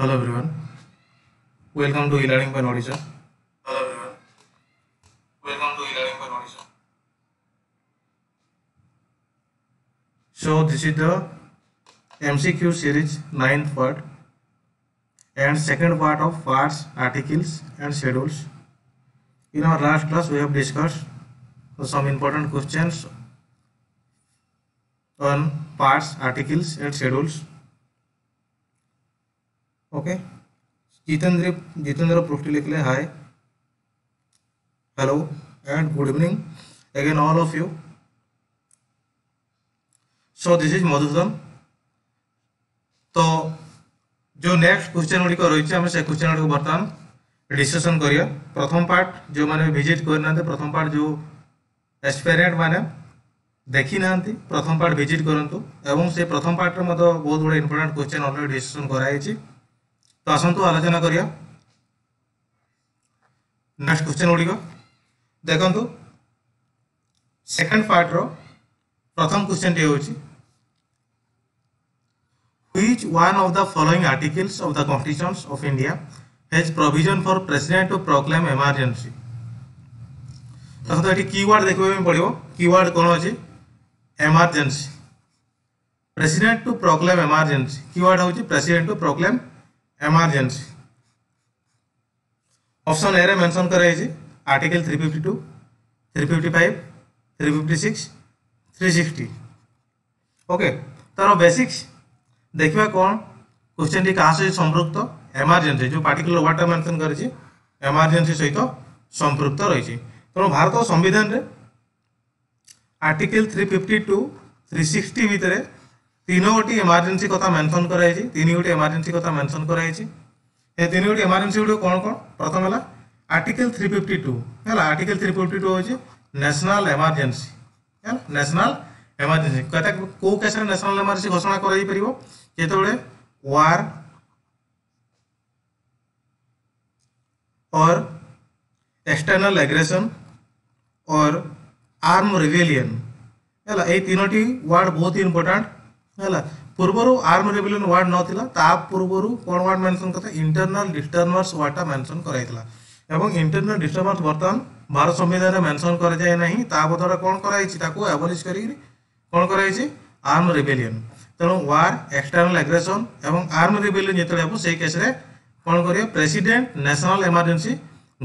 Hello everyone. Welcome to e-learning by Nodisha. Hello everyone. Welcome to e-learning by Nodisha. So this is the MCQ series ninth part and second part of parts, articles and schedules. In our last class we have discussed some important questions on parts, articles and schedules. Okay Jitendra Jitendra Prusty लिख ले hi hello and good evening again all of you so this is madhudan तो जो next question गुड़िक रही है से question Gudi बर्तमान discussion कर प्रथम पार्ट जो मैंने भिजिट करना प्रथम पार्ट जो एस्पेरेन्ट मैंने देखी ना प्रथम पार्ट भिजिट करूँ एवं से प्रथम पार्ट्रे बहुत गुड़ा इंपोर्टां क्वेश्चन अलरेडी डिस्कसन कराई तो आसतु आलोचना करा नेक्स्ट क्वेश्चन गुड़िक देखु सेकेंड पार्ट्र प्रथम क्वेश्चन टी हूँ which one of the following articles of the constitutions of india has provision for president to proclaim emergency ଦେଖନ୍ତୁ ଏଠି କିୱାର୍ଡ଼ ଦେଖିବା ପାଇଁ ପଡ଼ିବ କିୱାର୍ଡ଼ କ'ଣ ଅଛି emergency president to proclaim emergency keyword ହେଉଛି president to proclaim emergency option a रे mention करा है आर्टिकल 352 355 356 360 ओके तार बेसिक्स देखा कौन क्वेश्चन टी क्या सहित संपृक्त एमरजेन्सी जो पार्टिकुलर वार्डा मेनसन कर एमरजेन्सी सहित संपृक्त रही तेणु भारत संविधान article three fifty two three sixty भितर তিনোটি এমার্জেন্সি কথা মেনশন করা হয়েছে তিনোটি এমার্জেন্সি কথা মেনশন করা হয়েছে এ তিনোটি এমার্জেন্সি গুলো কোন কোন প্রথম হলা আর্টিকেল 352 হলা আর্টিকেল 352 হচ্ছে ন্যাশনাল এমার্জেন্সি হলা ন্যাশনাল এমার্জেন্সি কথা কোউ কেসরে ন্যাশনাল এমার্জেন্সি ঘোষণা করা যাই পারিব যেতবেলে ওয়ার और एक्सटर्नल एग्रेसन और आर्म रिवेलियन है तीनो वर्ड बहुत ही इंपोर्टाट ହେଲା ପୂର୍ବରୁ ଆର୍ମ ରେବିଲିୟନ ୱାର୍ଡ ନଥିଲା ତା ପୂର୍ବରୁ କ'ଣ ୱାର୍ଡ ମେନସନ୍ କରିଥିଲା ଇଣ୍ଟରନାଲ ଡିଷ୍ଟର୍ବାନ୍ସ ୱାର୍ଡଟା ମେନସନ୍ କରାଯାଇଥିଲା ଏବଂ ଇଣ୍ଟରନାଲ ଡିଷ୍ଟର୍ବାନ୍ସ ବର୍ତ୍ତମାନ ଭାରତ ସମ୍ବିଧାନରେ ମେନସନ୍ କରାଯାଏ ନାହିଁ ତା ବଦଳରେ କ'ଣ କରାଯାଇଛି ତାକୁ ଆଭରେଜ୍ କରିକି କ'ଣ କରାଯାଇଛି ଆର୍ମ ରେବେଲିୟନ ତେଣୁ ୱାର୍ ଏକ୍ସଟର୍ନାଲ ଆଗ୍ରେସନ୍ ଏବଂ ଆର୍ମ ରେବେଲିୟନ ଯେତେବେଳେ ହେବ ସେଇ କେସ୍ରେ କ'ଣ କରିବ ପ୍ରେସିଡେଣ୍ଟ ନ୍ୟାସନାଲ ଏମର୍ଜେନ୍ସି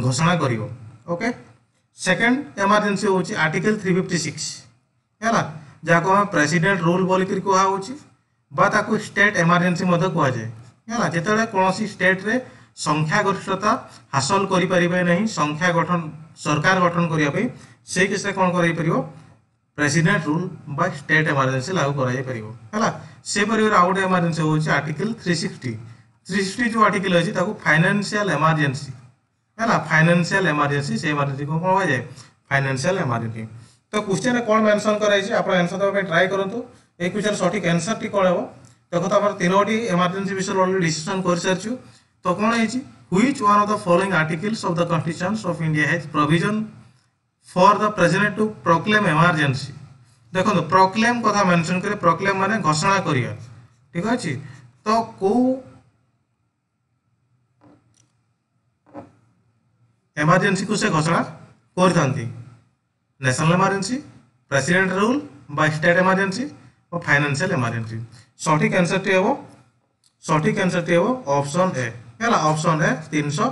ଘୋଷଣା କରିବ ଓକେ ସେକେଣ୍ଡ ଏମର୍ଜେନ୍ସି ହେଉଛି ଆର୍ଟିକଲ୍ ଥ୍ରୀ ଫିଫ୍ଟି ସିକ୍ସ ହେଲା ଯାହାକୁ ଆମେ ପ୍ରେସିଡେଣ୍ଟ ରୁଲ୍ ବୋଲିକରି କୁହାହେଉଛି ବା ତାକୁ ଷ୍ଟେଟ୍ ଏମର୍ଜେନ୍ସି ମଧ୍ୟ କୁହାଯାଏ ହେଲା ଯେତେବେଳେ କୌଣସି ଷ୍ଟେଟ୍ରେ ସଂଖ୍ୟାଗରିଷ୍ଠତା ହାସଲ କରିପାରିବେ ନାହିଁ ସଂଖ୍ୟା ଗଠନ ସରକାର ଗଠନ କରିବା ପାଇଁ ସେଇ କେସରେ କ'ଣ କରାଯାଇପାରିବ ପ୍ରେସିଡେଣ୍ଟ ରୁଲ୍ ବା ଷ୍ଟେଟ୍ ଏମର୍ଜେନ୍ସି ଲାଗୁ କରାଯାଇପାରିବ ହେଲା ସେପରି ଆଉ ଗୋଟେ ଏମର୍ଜେନ୍ସି ହେଉଛି article three sixty three sixty ଯେଉଁ ଆର୍ଟିକଲ ଅଛି ତାକୁ ଫାଇନାନ୍ସିଆଲ ଏମର୍ଜେନ୍ସି ହେଲା ଫାଇନାନ୍ସିଆଲ ଏମର୍ଜେନ୍ସି ସେ ଏମର୍ଜେନ୍ସିକୁ କ'ଣ କୁହାଯାଏ ଫାଇନାନ୍ସିଆଲ ଏମର୍ଜେନ୍ସି ତ କ୍ୱେଶ୍ଚିନ୍ରେ କ'ଣ ମେନସନ୍ କରାଯାଇଛି ଆପଣ ଆନ୍ସର୍ ଦେବା ପାଇଁ ଟ୍ରାଏ କରନ୍ତୁ এই কুইজের সঠিক আনসারটি কোণ হব দেখো তো আমার তেরোটি এমার্জেন্সি বিষয় অলরেডি ডিসিশন করে সারিছু তো কোণ হয়েছি which one of the following articles of the constitution of India has provision for the president to proclaim emergency দেখুন প্রোক্লেম কথা মেনশন করে প্রোক্লেম মানে ঘোষণা করিয়া ঠিক আছে তো কেউ এমার্জেন্সি কু সে ঘোষণা করে থাকে ন্যাশনাল এমার্জেন্সি প্রেসিডেন্ট রুল বা স্টেট এমার্জেন্সি বা financial এমার্জেন্সি সঠিক आंसर হব সঠিক आंसर হব অপশন এ হেলা অপশন এ তিনশো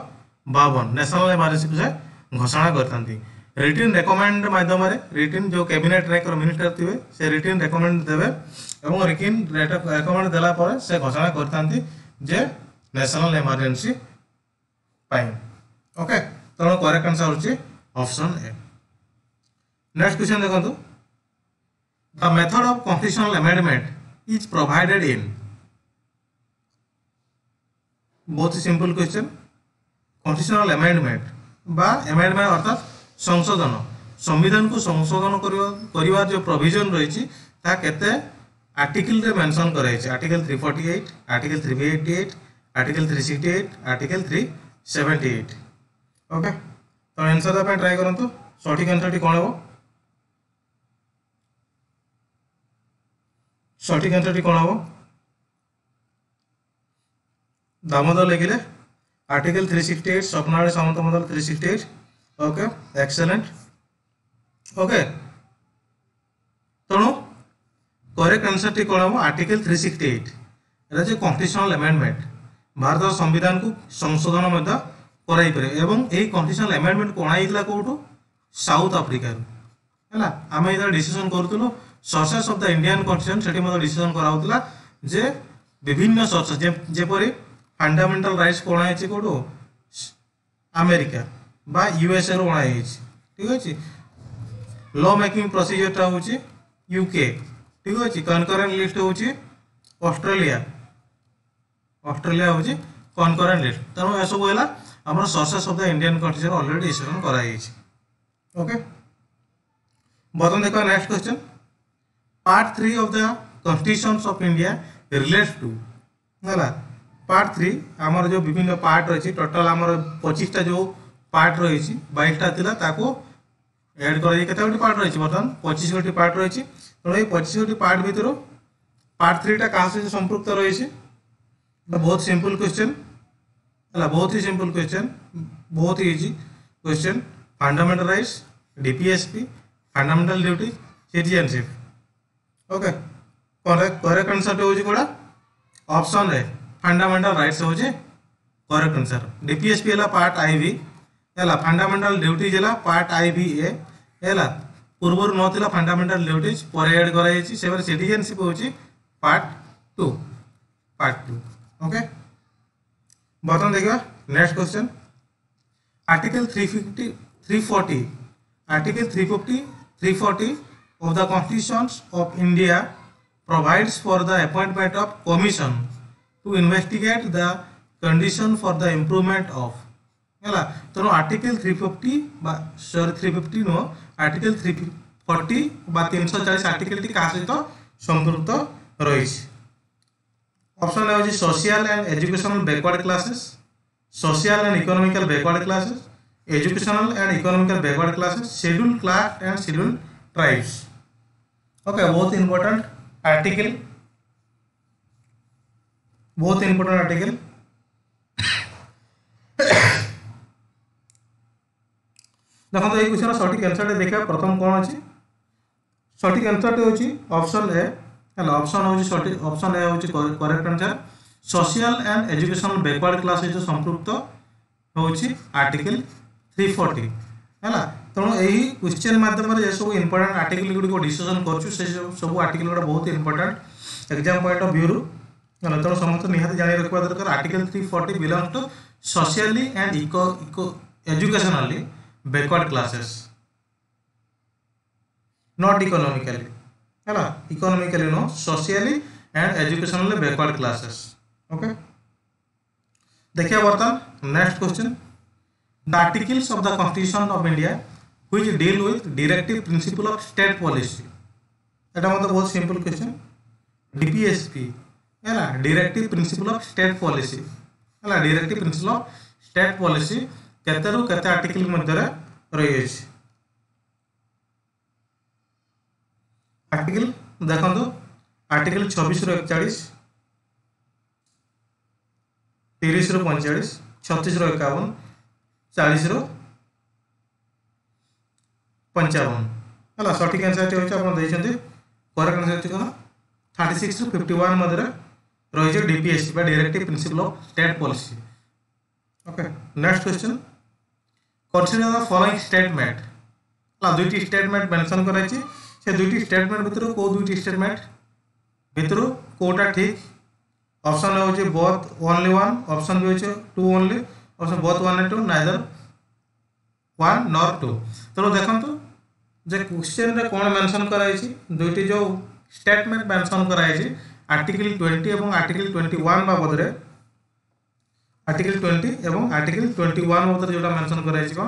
বাবন ন্যাশনাল এমার্জেন্সি কু ঘোষণা করতান্তি রিটিন রেকমেন্ড মাধ্যমে রিটিন যে ক্যাবিনেট রে মিনিষ্টার থাকবে সে রিটিন রেকমেন্ড দেবে এবং রিটিন রেকমেন্ড দেলা পরে সে ঘোষণা করতান্তি যে ন্যাশনাল এমার্জেন্সি পাই ওকে তেমন করেক্ট আনসার হচ্ছে অপশন এ नेक्स्ट क्वेश्चन देखो the method of constitutional amendment is provided in बहुत ही सिंपल क्वेश्चन কনস্টিটিউশনাল অ্যামেন্ডমেন্ট বা অ্যামেন্ডমেন্ট অর্থাৎ সংশোধন সংবিধানকে সংশোধন করিবার যে প্রভিজন রয়েছে তা কেতে আর্টিকেলরে মেনশন করা হয়েছে article three forty eight article three eighty eight article three sixty eight article three seventy eight okay তো আনসর দেওয়া ট্রাই করতু সঠিক আনসরটি কম হব সঠিক অ্যান্সারটি কোন হব দামোদর লিখলে আর্টিকেল 368 স্বপ্নারে সামন্ত মডেল 368 okay excellent okay Tanu correct অ্যান্সারটি কোন হব আর্টিকেল 368 এটা যে কনস্টিটিউশনাল অ্যামেন্ডমেন্ট ভারতের সংবিধান কো সংশোধন মধ্য করাই পারে এবং এই কনস্টিটিউশনাল অ্যামেন্ডমেন্ট কোনাইতলা কোটু সাউথ আফ্রিকার হলা আমি এটা decision করতলু sources of the Indian constitution ସେଠି ମଧ୍ୟ ଡିସିସନ୍ କରାହେଉଥିଲା ଯେ ବିଭିନ୍ନ ସର୍ସେସ୍ ଯେପରି ଫଣ୍ଡାମେଣ୍ଟାଲ ରାଇଟ୍ସକୁ ଅଣାହେଇଛି କେଉଁଠୁ ଆମେରିକା ବା ୟୁଏସ୍ଏରୁ ଅଣାହେଇଛି ଠିକ୍ ଅଛି ଲ ମେକିଂ ପ୍ରୋସିଜିଓରଟା ହେଉଛି ୟୁକେ ଠିକ୍ ଅଛି କନକରେଣ୍ଟ ଲିଷ୍ଟ ହେଉଛି ଅଷ୍ଟ୍ରେଲିଆ ଅଷ୍ଟ୍ରେଲିଆ ହେଉଛି କନକରେଣ୍ଟ ଲିଷ୍ଟ ତେଣୁ ଏସବୁ ହେଲା ଆମର sources of the Indian constitution already decision କରାଯାଇଛି ওকে বর্তমান দেখবা next question part 3 of the constitutions of india relates to ହେଲା পার্ট থ্রি আমার যে বিভিন্ন পার্ট রয়েছে টোটাল আমার পঁচিশটা যে পার্ট রয়েছে বাইশটা লা তাকে এড করা যায় কত গোটি পার্ট রয়েছে বর্তমান পঁচিশ গোটি পার্ট রয়েছে তেমন এই পঁচিশ গোটি পার্ট ভিতর পার্ট থ্রিটা কাহা সহ সম্পৃক্ত রয়েছে বহুত সিম্পল কোশ্চেন হল বহুত হি সিম্পল কোশ্চেন বহুত হি easy question fundamental rights DPSP fundamental duty citizenship okay correct correct answer पे होजी कोडा ऑप्शन रे फंडामेंटल राइट्स होजे करेक्ट आंसर डीपीएसपी हला पार्ट आईवी हला फंडामेंटल ड्यूटी जेला पार्ट आई आईबी ए हला पूर्वर नथिला फंडामेंटल ड्यूटीज पर ऐड कराई छि सेवर सिटीजनशिप होजी पार्ट 2 पार्ट 2 ओके बटन देखियो next question article 350 340 article 350 340 of the Constitution of India provides for the appointment of commission to investigate the condition for the improvement of ହେଲା ତେଣୁ ଆର୍ଟିକଲ ଥ୍ରୀ ଫିଫ୍ଟି ବା sorry three fifty ନୁହଁ article three forty ବା ତିନିଶହ ଚାଳିଶ ଆର୍ଟିକଲଟି କାହା ସହିତ ସମ୍ପୃକ୍ତ ରହିଛି ଅପସନ୍ ହେଉଛି social and educational backward classes social and economical backward classes educational and economical backward classes schedule class and schedule tribes okay बहुत important आर्टिकल बहुत important आर्टिकल देखो तो ये क्वेश्चन का सटिक आंसर दे देखा प्रथम कौन अच्छी सटिक आंसर दे होची ऑप्शन ए हेलो ऑप्शन होची सटिक ऑप्शन ए होची correct answer social and education backward class से संपर्कित होची आर्टिकल 340 हैला ତେଣୁ ଏହି କ୍ୱେଶ୍ଚିନ୍ ମାଧ୍ୟମରେ ଯେସବୁ ଇମ୍ପୋର୍ଟାଣ୍ଟ ଆର୍ଟିକଲ ଗୁଡ଼ିକ ଡିସିସନ୍ କରୁଛୁ ସେ ସବୁ ଆର୍ଟିକଲ ଗୁଡ଼ା ବହୁତ ଇମ୍ପୋର୍ଟାଣ୍ଟ ଏକ୍ଜାମ୍ ପଏଣ୍ଟ ଅଫ୍ ଭ୍ୟୁରୁ ହେଲା ତେଣୁ ସମସ୍ତେ ନିହାତି ଜାଣି ରଖିବା ଦରକାର article three forty belong to socially and eco eco educationally backward classes not economically ହେଲା ଇକୋନୋମିକାଲି ନୁହଁ socially and educationally backward classes okay देखिए बर्तमान next question the articles of the constitution of India which deal with directive principle of state policy. এটা আমাদের বহুত simple question DPSP ହେଲା directive principle of state policy ହେଲା directive principle of state policy କେତେରୁ କେତେ article ମଧ୍ୟରେ ରହିଅଛି article ଦେଖନ୍ତୁ article ଛବିଶରୁ ଏକଚାଳିଶ ତିରିଶରୁ ପଇଁଚାଳିଶ ଛତିଶରୁ ଏକାବନ ଚାଳିଶରୁ ପଞ୍ଚାବନ ହେଲା ସଠିକ୍ ଆନ୍ସର୍ଟି ହେଉଛି ଆପଣ ଦେଇଛନ୍ତି କରେକ୍ଟ ଆନ୍ସର୍ଟି କ'ଣ ଥାର୍ଟି ସିକ୍ସରୁ ଫିଫ୍ଟି ୱାନ୍ ମଧ୍ୟରେ ରହିଛି ଡିପିଏସ୍ ବା directive principle of state policy okay next question consider the following statement ହେଲା ଦୁଇଟି ଷ୍ଟେଟମେଣ୍ଟ ମେନସନ୍ କରାଯାଇଛି ସେ ଦୁଇଟି ଷ୍ଟେଟମେଣ୍ଟ ଭିତରୁ କେଉଁ ଦୁଇଟି ଷ୍ଟେଟମେଣ୍ଟ ଭିତରୁ କେଉଁଟା ଠିକ୍ অপশন হচ্ছে both only one option B হচ্ছে two only option both one and two neither one nor two তেমন দেখুন जे क्वेश्चन रे कौन मेंशन कराई छि दुटी जो स्टेटमेंट मेंशन कराई छि आर्टिकल 20 एवं आर्टिकल 21 बाबद रे आर्टिकल 20 एवं आर्टिकल 21 बाबद रे जोटा मेंशन कराई छि को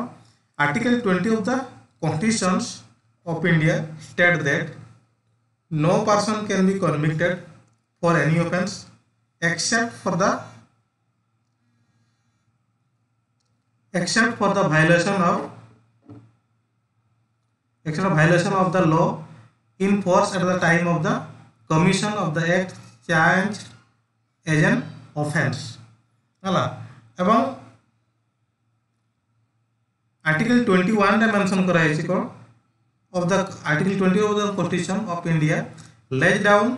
article 20 of the constitutions of India state that no person can be convicted for any offence except for the except for the violation of action of violation the law in force at the time of the commission of the act charge as an offence हला article 21 रे mention करा है article twenty of the constitution of India lays down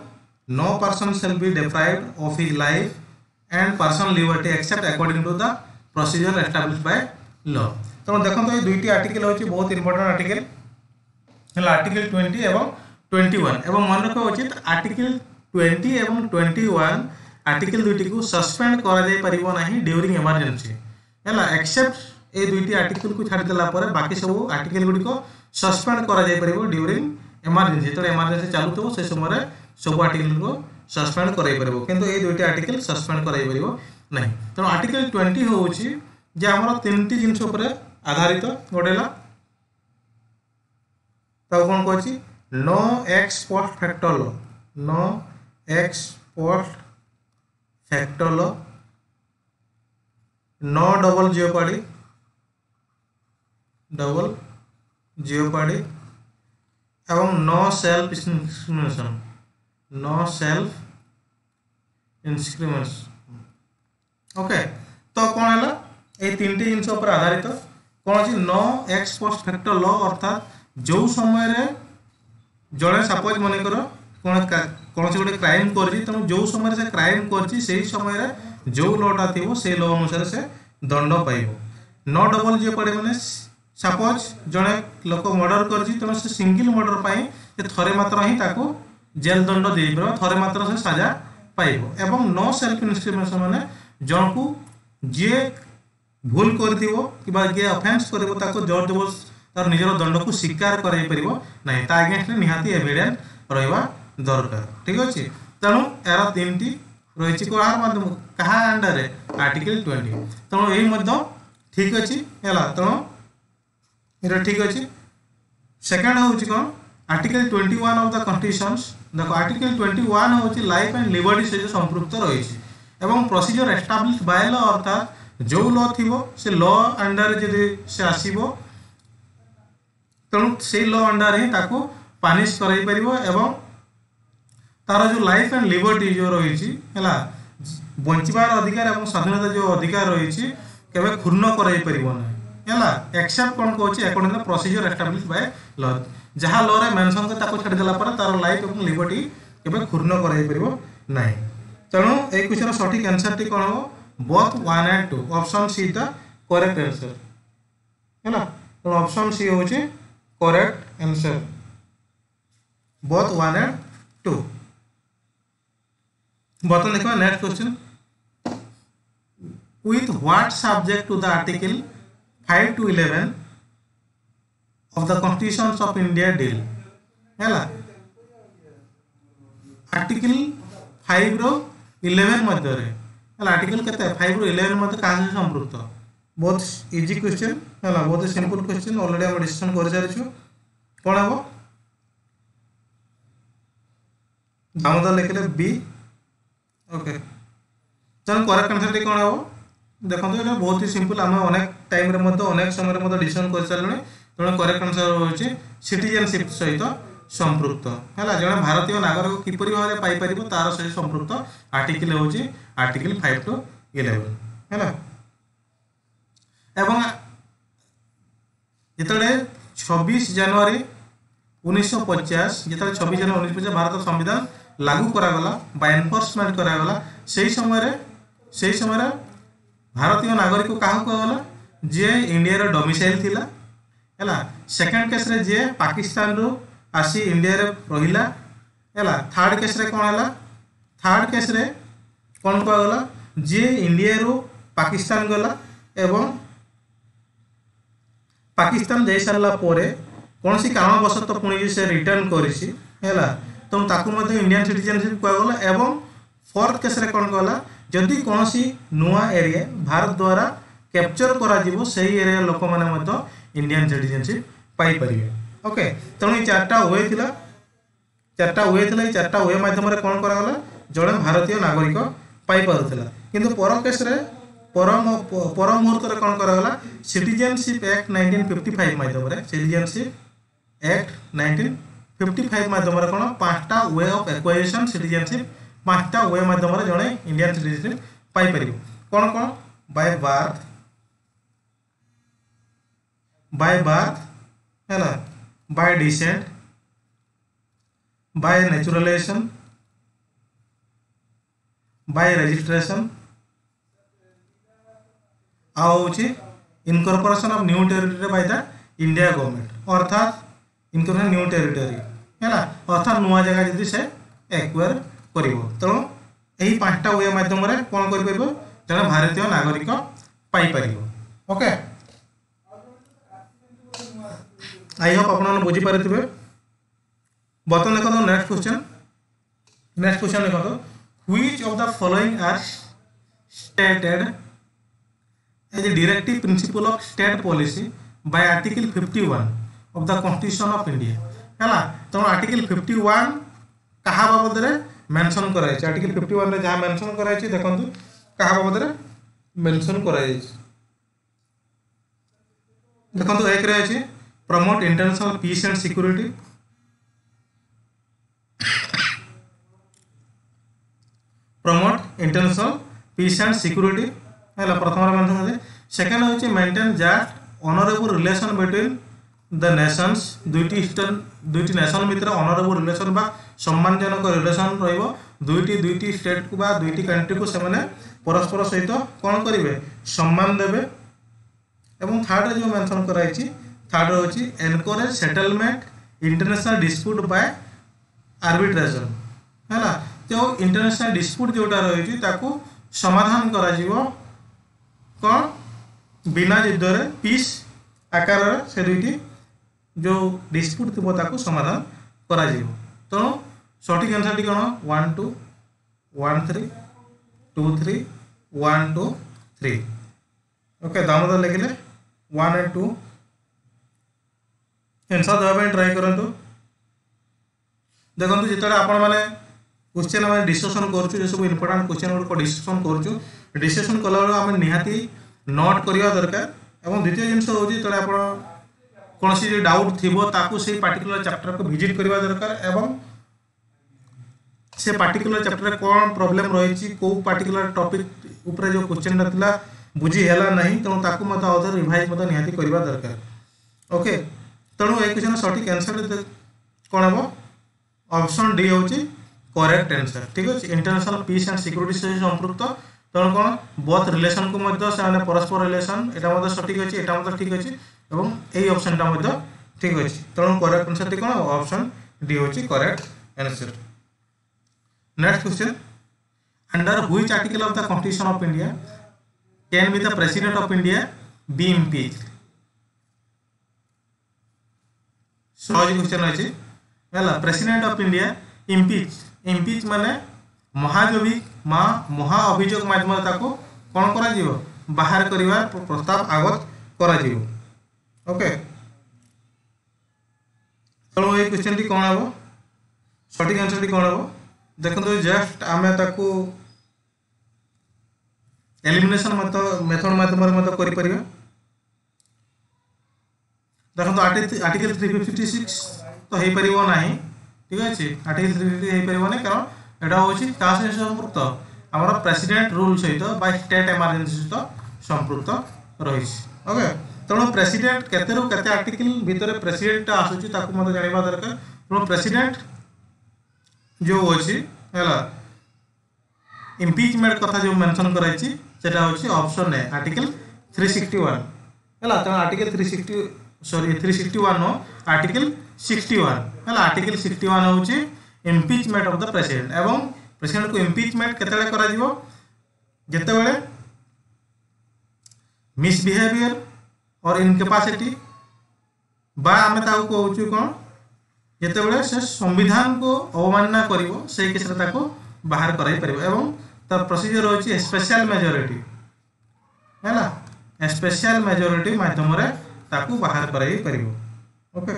no person shall be deprived of his life and personal liberty except according to the procedure establish by law तो देखो ये दुईटी article होची बहुत important article ହେଲା article twenty এবং twenty one এবং মনে রাখা উচিত আর্টিকেল টোয়েন্টি এবং টোয়েন্টি ওয়ান আর্টিকেল দুইটিকে সসপেন্ড করা যাই পারিব না ডিউরিং এমার্জেন্সি হ্যাঁ এক্সেপ্ট এই দুইটি আর্টিকেল কু ছাড়ি দেলা পরে বাকি সব আর্টিকেল গুড়িক সসপেন্ড করা যাই পারিব ডিউরিং এমার্জেন্সি যেতবে এমার্জেন্সি চালুথিব সেই সময় সব আর্টিকেল কু সসপেন্ড করাই পারিব কিন্তু এই দুইটি আর্টিকেল সসপেন্ড করাই পারিব না তেমন আর্টিকেল টোয়েন্টি হচ্ছে যে আমার তিনটি জিনিস উপরে আধারিত গোটে হল তাও କ'ଣ କହୁଛି ନ ଏକ୍ସପୋର୍ଟ ଫ୍ୟାକ୍ଟର ଲ ନ ex post facto law no double jeopardy double jeopardy এবং no self incrimination no self incrimination okay তো কোণ হল এই তিনটি জিনিস উপরে আধারিত কোণ আছে no ex post facto law অর্থাৎ जो समय रे जड़े सपोज मन कर कौन से गोटे क्राइम करो समय से क्राइम कर समय जो ल'टा थी से ल' अनुसार से दंड पाइब न डबल जी पड़े मैंने सपोज जड़े लोक मर्डर कर तेणु सिंगल मर्डर पर थे मात्र हिं जेल दंड दे थे मात्र से साजा पाइब एवं नो सेल्फ इन्सक्रिमिनेसन मैंने जन को जी भूल कर कि अफेन्स कर जज ତାର ନିଜର ଦଣ୍ଡକୁ ସ୍ୱୀକାର କରାଇ ପାରିବ ନାହିଁ ତା ଏଗେନଷ୍ଟରେ ନିହାତି ଏଭିଡେନ୍ସ ରହିବା ଦରକାର ଠିକ୍ ଅଛି ତେଣୁ ଏହାର ତିନିଟି ରହିଛି କାହାର ମାଧ୍ୟମ କାହା ଆଣ୍ଡରରେ ଆର୍ଟିକଲ ଟ୍ୱେଣ୍ଟି ତେଣୁ ଏଇ ମଧ୍ୟ ଠିକ୍ ଅଛି ହେଲା ତେଣୁ ଏଇଟା ଠିକ୍ ଅଛି ସେକେଣ୍ଡ ହେଉଛି କ'ଣ article twenty one of the constitutions ଦେଖ ଆର୍ଟିକଲ ଟ୍ୱେଣ୍ଟି ୱାନ୍ ହେଉଛି ଲାଇଫ୍ ଆଣ୍ଡ ଲିବର୍ଟି ସହିତ ସମ୍ପୃକ୍ତ ରହିଛି ଏବଂ ପ୍ରୋସିଜିଓର ଏଷ୍ଟାବ୍ଲିଶ ବାଏ ଲ ଅର୍ଥାତ୍ ଯେଉଁ ଲ ଥିବ ସେ ଲ ଆଣ୍ଡରରେ ଯଦି ସେ ଆସିବ ତେଣୁ ସେଇ ଲ ଅଣ୍ଡାରେ ହିଁ ତାକୁ ପାନିସ୍ କରାଇପାରିବ ଏବଂ ତାର ଯେଉଁ ଲାଇଫ୍ ଆଣ୍ଡ ଲିବର୍ଟି ଯେଉଁ ରହିଛି ହେଲା ବଞ୍ଚିବାର ଅଧିକାର ଏବଂ ସ୍ୱାଧୀନତା ଯେଉଁ ଅଧିକାର ରହିଛି କେବେ କ୍ଷୁର୍ଣ୍ଣ କରାଇପାରିବ ନାହିଁ ହେଲା ଏକ୍ସେପ୍ଟ କ'ଣ କହୁଛି according to procedure establish by law ଯାହା ଲରେ ମେନସନ୍ କରି ତାକୁ ଛାଡ଼ିଦେଲା ପରେ ତାର ଲାଇଫ୍ ଏବଂ ଲିବର୍ଟି କେବେ କ୍ଷୁର୍ଣ୍ଣ କରାଇପାରିବ ନାହିଁ ତେଣୁ ଏଇ କ୍ୱେଶ୍ଚନର ସଠିକ୍ ଆନ୍ସର୍ଟି କ'ଣ ହେବ both one and two option C the correct answer ହେଲା ତେଣୁ ଅପସନ୍ ସି ହେଉଛି correct answer both one and two बता देखो next question with what subject to the article five two eleven of the constitution of India deal है article five रु eleven मध्य article के five रु इलेवेन मध्य कहा संप्रत बहुत इजी क्वेश्चन ହେଲା ବହୁତ ସିମ୍ପଲ୍ କ୍ୱେଶ୍ଚିନ୍ ଅଲରେଡ଼ି ଆମେ ଡିସିସନ୍ କରିସାରିଛୁ କ'ଣ ହେବ ଦାମୋଦର ଲେଖିଲେ ବି ଓକେ ତେଣୁ କରେକ୍ଟ ଆନ୍ସର୍ଟି କ'ଣ ହେବ ଦେଖନ୍ତୁ ଏଇଟା ବହୁତ ହି ସିମ୍ପଲ୍ ଆମେ ଅନେକ ଟାଇମ୍ରେ ମଧ୍ୟ ଅନେକ ସମୟରେ ମଧ୍ୟ ଡିସିସନ୍ କରିସାରିଲୁଣି ତେଣୁ କରେକ୍ଟ ଆନ୍ସର୍ ହେଉଛି ସିଟିଜେନସିପ୍ ସହିତ ସମ୍ପୃକ୍ତ ହେଲା ଜଣେ ଭାରତୀୟ ନାଗରିକ କିପରି ଭାବରେ ପାଇପାରିବ ତାର ସହିତ ସମ୍ପୃକ୍ତ ଆର୍ଟିକିଲ୍ ହେଉଛି ଆର୍ଟିକିଲ୍ ଫାଇଭ୍ ଟୁ ଇଲେଭେନ୍ ହେଲା ଏବଂ ଯେତେବେଳେ ଛବିଶ ଜାନୁଆରୀ ଉଣେଇଶହ ପଚାଶ ଯେତେବେଳେ ଛବିଶ ଜାନୁଆରୀ ଉଣେଇଶହ ପଚାଶ ଭାରତ ସମ୍ବିଧାନ ଲାଗୁ କରାଗଲା ବା ଏନଫୋର୍ସମେଣ୍ଟ କରାଗଲା ସେହି ସମୟରେ ସେହି ସମୟରେ ଭାରତୀୟ ନାଗରିକ କାହାକୁ କୁହାଗଲା ଯିଏ ଇଣ୍ଡିଆର ଡୋମିସାଇଲ୍ ଥିଲା ହେଲା ସେକେଣ୍ଡ କେସ୍ରେ ଯିଏ ପାକିସ୍ତାନରୁ ଆସି ଇଣ୍ଡିଆରେ ରହିଲା ହେଲା ଥାର୍ଡ଼ କେସ୍ରେ କ'ଣ ହେଲା ଥାର୍ଡ଼ କେସ୍ରେ କ'ଣ କୁହାଗଲା ଯିଏ ଇଣ୍ଡିଆରୁ ପାକିସ୍ତାନ ଗଲା ଏବଂ ପାକିସ୍ତାନ ଯାଇସାରିଲା ପରେ କୌଣସି କାରଣବଶତଃ ପୁଣି ସେ ରିଟର୍ଣ୍ଣ କରିଛି ହେଲା ତ ତାକୁ ମଧ୍ୟ ଇଣ୍ଡିଆନ୍ ସିଟିଜେନସିପ୍ କୁହାଗଲା ଏବଂ ଫୋର୍ଥ କେସ୍ରେ କ'ଣ କଲା ଯଦି କୌଣସି ନୂଆ ଏରିଆ ଭାରତ ଦ୍ୱାରା କ୍ୟାପଚର୍ କରାଯିବ ସେହି ଏରିଆ ଲୋକମାନେ ମଧ୍ୟ ଇଣ୍ଡିଆନ୍ ସିଟିଜେନସିପ୍ ପାଇପାରିବେ ଓକେ ତେଣୁ ଏଇ ଚାରିଟା ୱେ ଥିଲା ଚାରିଟା ୱେ ଥିଲା ଏଇ ଚାରିଟା ୱେ ମାଧ୍ୟମରେ କ'ଣ କରାଗଲା ଜଣେ ଭାରତୀୟ ନାଗରିକ ପାଇପାରୁଥିଲା କିନ୍ତୁ ପର କେସ୍ରେ ପର ପର ମୁହୂର୍ତ୍ତରେ କ'ଣ କରାଗଲା citizenship act nineteen fifty five ମାଧ୍ୟମରେ citizenship act nineteen fifty five ମାଧ୍ୟମରେ କ'ଣ ପାଞ୍ଚଟା ୱେ ଅଫ୍ ଆକ୍ୱାରିଏସନ୍ ସିଟିଜେନସିପ୍ ପାଞ୍ଚଟା ୱେ ମାଧ୍ୟମରେ ଜଣେ ଇଣ୍ଡିଆନ୍ ସିଟିଜେନ୍ ପାଇପାରିବ କ'ଣ କ'ଣ ବାଇ ବାର୍ଥ ବାଇ ବାର୍ଥ ହେଲା by descent by naturalisation by registration ଆଉ ହେଉଛି incorporation of new territory by the India government ଅର୍ଥାତ୍ ଇନକର୍ପୋରେସନ୍ ନ୍ୟୁ ଟେରିଟୋରି ହେଲା ଅର୍ଥାତ୍ ନୂଆ ଜାଗା ଯଦି ସେ ଏକ୍ୱାର କରିବ ତେଣୁ ଏହି ପାଞ୍ଚଟା ୱେ ମାଧ୍ୟମରେ କ'ଣ କରିପାରିବ ଜଣେ ଭାରତୀୟ ନାଗରିକ ପାଇପାରିବ ଓକେ ଆଇ ହୋପ୍ ଆପଣମାନେ ବୁଝିପାରିଥିବେ ବର୍ତ୍ତମାନ ଦେଖନ୍ତୁ ନେକ୍ସଟ କ୍ୱେଶ୍ଚନ୍ ନେକ୍ସଟ କ୍ୱେଶ୍ଚନ୍ ଦେଖନ୍ତୁ which of the following are stated as a directive principle of state policy by Article 51 of the Constitution of India. ହେଲା ତେଣୁ ଆର୍ଟିକଲ୍ ଫିଫ୍ଟି ୱାନ୍ କାହା ବାବଦରେ ମେନସନ୍ କରାଯାଇଛି ଆର୍ଟିକଲ୍ ଫିଫ୍ଟି ୱାନ୍ରେ ଯାହା ମେନସନ୍ କରାଯାଇଛି ଦେଖନ୍ତୁ କାହା ବାବଦରେ ମେନସନ୍ କରାଯାଇଛି ଦେଖନ୍ତୁ ଏକରେ ଅଛି promote international peace and security promote international peace and security ହେଲା ପ୍ରଥମରେ ମେନ୍ସନ୍ ହେଉଛି ସେକେଣ୍ଡ ହେଉଛି maintain just honourable relation between the nations ଦୁଇଟି ଷ୍ଟେଟ୍ ଦୁଇଟି ନେସନ୍ ଭିତରେ ଅନରେବୁଲ୍ ରିଲେସନ୍ ବା ସମ୍ମାନଜନକ ରିଲେସନ୍ ରହିବ ଦୁଇଟି ଦୁଇଟି ଷ୍ଟେଟ୍କୁ ବା ଦୁଇଟି କଣ୍ଟ୍ରିକୁ ସେମାନେ ପରସ୍ପର ସହିତ କ'ଣ କରିବେ ସମ୍ମାନ ଦେବେ ଏବଂ ଥାର୍ଡ଼ରେ ଯେଉଁ ମେନ୍ସନ୍ କରାଯାଇଛି ଥାର୍ଡ଼ରେ ହେଉଛି encourage settlement international dispute by arbitration ହେଲା ଯେଉଁ ଇଣ୍ଟରନ୍ୟାସନାଲ୍ ଡିସ୍ପ୍ୟୁଟ୍ ଯେଉଁଟା ରହିଛି ତାକୁ ସମାଧାନ କରାଯିବ କ'ଣ ବିନା ଯୁଦ୍ଧରେ ପିସ୍ ଆକାରରେ ସେ ଦୁଇଟି ଯେଉଁ ଡିସ୍ପ୍ୟୁଟ୍ ଥିବ ତାକୁ ସମାଧାନ କରାଯିବ ତେଣୁ ସଠିକ୍ ଆନ୍ସର୍ଟି କ'ଣ one two one three two three one two three okay Damodar ଲେଖିଲେ ୱାନ୍ ଆଣ୍ଡ ଟୁ ଆନ୍ସର୍ ଦେବା ପାଇଁ ଟ୍ରାଏ କରନ୍ତୁ ଦେଖନ୍ତୁ ଯେତେବେଳେ ଆପଣମାନେ क्वेश्चन आम डिस्कसन करूँ जो सब इम्पोर्टां क्वेश्चन गुड़क डिस्कसन करूँ ডিসিসন কলাবেলে আমি নিহতি নোট করা দরকার এবং দ্বিতীয় জিনিস হচ্ছে যেত আপনার কোণী যে ডাউট থিব তাকে সেই পার্টিকুলার চ্যাপ্টরকে ভিজিট করা দরকার এবং সে পার্টিকুলার চ্যাপ্টরে কোণ প্রোবলেম রয়েছে কেউ পার্টিকুলার টপিক উপরে যে কোশ্চেন লা বুঝি হেলা না তেমন তাকে মতো আউথর রিভাইজ মতো নিহতি করা দরকার ওকে তেমন এই কোশ্চেন সঠিক আনসর কোণ হব অপশন ডি হচ্ছে করেক্ট আনসর ঠিক আছে ইন্টারন্যাশনাল পিস অ্যান্ড সিকুরিটি সহ সম্পৃক্ত ତେଣୁ କ'ଣ ବୋଥ୍ ରିଲେସନ୍କୁ ମଧ୍ୟ ସେମାନେ ପରସ୍ପର ରିଲେସନ୍ ଏଇଟା ମଧ୍ୟ ସଠିକ୍ ଅଛି ଏଇଟା ମଧ୍ୟ ଠିକ୍ ଅଛି ଏବଂ ଏଇ ଅପସନ୍ଟା ମଧ୍ୟ ଠିକ୍ ଅଛି ତେଣୁ କରେକ୍ଟ ଆନ୍ସର୍ଟି କ'ଣ ଅପସନ୍ ଡି ହେଉଛି correct answer next question under which article of the constitution of India can be the president of India be impeach ସହଜ କ୍ୱେଶ୍ଚନ୍ ଅଛି ହେଲା president of India impeach impeach ମାନେ ମହାଜବି ମା ମହା ଅଭିଯୋଗ ମାଧ୍ୟମରେ ତାକୁ କ'ଣ କରାଯିବ ବାହାର କରିବା ପ୍ରସ୍ତାବ ଆଗତ କରାଯିବ ଓକେ ତେଣୁ ଏଇ କ୍ୱେଶ୍ଚିନ୍ଟି କ'ଣ ହେବ ସଠିକ୍ ଆନ୍ସର୍ଟି କ'ଣ ହେବ ଦେଖନ୍ତୁ ଜଷ୍ଟ ଆମେ ତାକୁ ଏଲିମିନେସନ୍ ମେଥଡ଼ ମାଧ୍ୟମରେ ମଧ୍ୟ କରିପାରିବା ଦେଖନ୍ତୁ ଆର୍ଟିକଲ୍ ଥ୍ରୀ ଫିଫ୍ଟି ସିକ୍ସ ତ ହେଇପାରିବ ନାହିଁ ঠিক আছে আর্টিকেল থ্রি ফিফটি হয়ে পারবনি কারণ এটা হচ্ছে তা সহ সম্পৃক্ত আমার প্রেসিডেন্ট রুল সহিত বা স্টেট এমার্জেন্সি সহিত সম্পৃক্ত রয়েছে ওকে তেমন প্রেসিডেন্ট কেতেরু কেতে আর্টিকল ভিতরে প্রেসিডেন্টটা আসুচি তাকে মতো জাঁয়া দরকার তেমন প্রেসিডেন্ট যে অছি হল ইম্পিচমেন্ট কথা যে মেনশন করা হয়েছি সেটা হচ্ছে option A article three sixty one হল তেমন article three sixty sorry three sixty one article sixty one হল আর্টিকল সিক্সটি ওয়ান হচ্ছে इम्पिचमेंट अफ द प्रेसीडेट एवं प्रेसीडेट को इम्पिचमेंट केतबाला मिसबिहेयर और इनकेपासीटी आम कौ कौन जितेबाला से संविधान को अवमानना कर बाहर कराई एवं तर प्रोसीजर रही है स्पेशल मेजोरीटी है स्पेशल मेजोरीटी मध्यम ताकू बाहर कराई पार ओके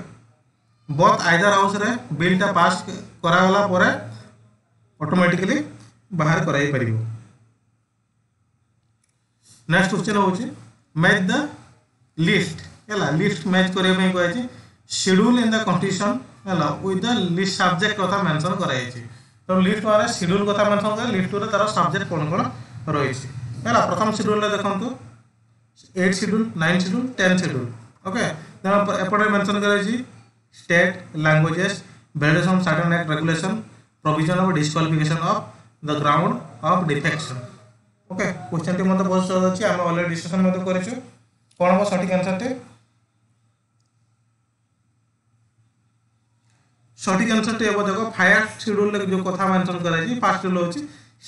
ବଥ୍ ଆଇଦର ହାଉସ୍ରେ ବିଲ୍ଟା ପାସ୍ କରାଗଲା ପରେ ଅଟୋମେଟିକାଲି ବାହାର କରାଯାଇପାରିବ ନେକ୍ସଟ କ୍ୱେଶ୍ଚନ୍ ହେଉଛି ମ୍ୟାଚ୍ ଦ ଲିଷ୍ଟ ହେଲା ଲିଷ୍ଟ ମ୍ୟାଚ୍ କରିବା ପାଇଁ କୁହାଯାଇଛି ସିଡ୍ୟୁଲ୍ ଇନ୍ ଦ କମ୍ପିଟିସନ୍ ହେଲା ୱିଥ୍ ଦ ଲିଷ୍ଟ ସବଜେକ୍ଟ କଥା ମେନସନ୍ କରାଯାଇଛି ତେଣୁ ଲିଷ୍ଟ ମାନେ ସିଡ୍ୟୁଲ୍ କଥା ମେନସନ୍ କରା ଲିଷ୍ଟରେ ତାର ସବଜେକ୍ଟ କ'ଣ କ'ଣ ରହିଛି ହେଲା ପ୍ରଥମ ସିଡ୍ୟୁଲ୍ରେ ଦେଖନ୍ତୁ eight schedule nine schedule ten schedule okay ତେଣୁ ଏପଟେ ମେନସନ୍ କରାଯାଇଛି state languages based on certain act regulation provision of disqualification of the ground of defection ওকে কোশ্চেনটি মধ্যে বহু সহজ আছে আমরা অলরেডি ডিসকাশন মধ্যে করেছো কোন হবে সঠিক অ্যানসারটি সঠিক অ্যানসারটি হবে দেখো ফায়ার শিডিউলে যে কথা মেনশন করা হয়েছে ফার্স্ট শিডিউল হচ্ছে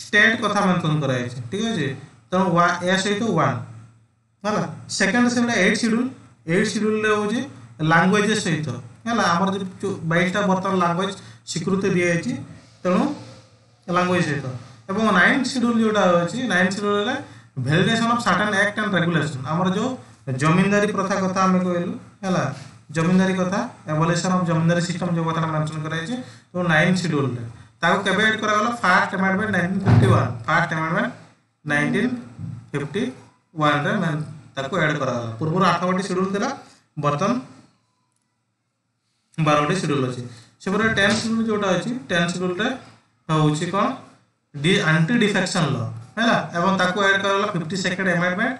স্টেট কথা মেনশন করা হয়েছে ঠিক আছে তেমন এ সহিত ওয়ান হ্যাঁ সেকেন্ড সেগুলো এইট শিডিউল এইট শিডিউলে হচ্ছে ল্যাঙ্গুয়েজেস সহিত ହେଲା ଆମର ଯଦି ବାଇଶଟା ବର୍ତ୍ତମାନ ଲାଙ୍ଗୁଏଜ୍ ସ୍ୱୀକୃତି ଦିଆଯାଇଛି ତେଣୁ ଲାଙ୍ଗୁଏଜ୍ ସହିତ ଏବଂ ନାଇନ୍ ସିଡ୍ୟୁଲ୍ ଯେଉଁଟା ଅଛି nine ସିଡ୍ୟୁଲ୍ରେ validation of certain act and regulation ଆମର ଯେଉଁ ଜମିନ୍ଦାରୀ ପ୍ରଥା କଥା ଆମେ କହିଲୁ ହେଲା ଜମିନ୍ଦାରୀ କଥା ଏଭଲ୍ୟୁସନ୍ ଅଫ୍ ଜମିନ୍ଦାରୀ ସିଷ୍ଟମ୍ ଯେଉଁ କଥାଟା ମେନ୍ସନ୍ କରାଯାଇଛି ତେଣୁ ନାଇନ୍ ସିଡ୍ୟୁଲ୍ରେ ତାକୁ କେବେ ଏଡ୍ କରାଗଲା first amendment nineteen fifty one first amendment nineteen fifty ୱାନ୍ରେ ତାକୁ ଏଡ୍ କରାଗଲା ପୂର୍ବରୁ ଆଠଗୋଟି ସିଡ୍ୟୁଲ୍ ଥିଲା ବର୍ତ୍ତମାନ বারোটি সিডুল অছি সেপরে টেন সিডুল যেটা অছি টেন সিডুলটা হচ্ছে কোন ডি আন্টি ডিফেকশন ল হলা এবং তাকে এড করা হল fifty second amendment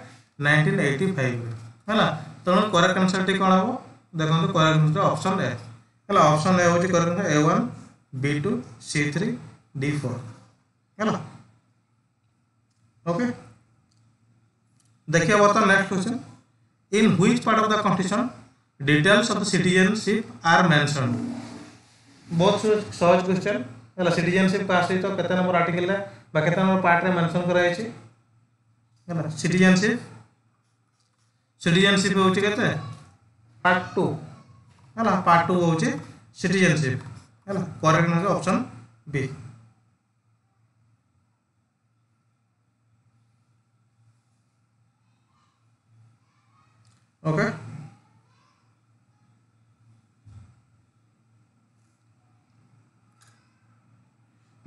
nineteen eighty five হলা তেমন করেক্ট আনসরটি কোণ হব দেখুন করেক্ট আনসর অপশন এ হলা অপশন এ হচ্ছে correct answer A one B two C three D four হলা ওকে देखिए बर्तमान next question in which part of the condition details of the are are बहुत सहज क्वेश्चन है सिटेनसीप सहित कत नंबर आर्टिकल के पार्ट्रे मेनसन कराई है सिटेनसीप सिटेनसीप हूँ के पार्ट टू है पार्ट टू हूँ सिटेनसीप है correct option B okay okay.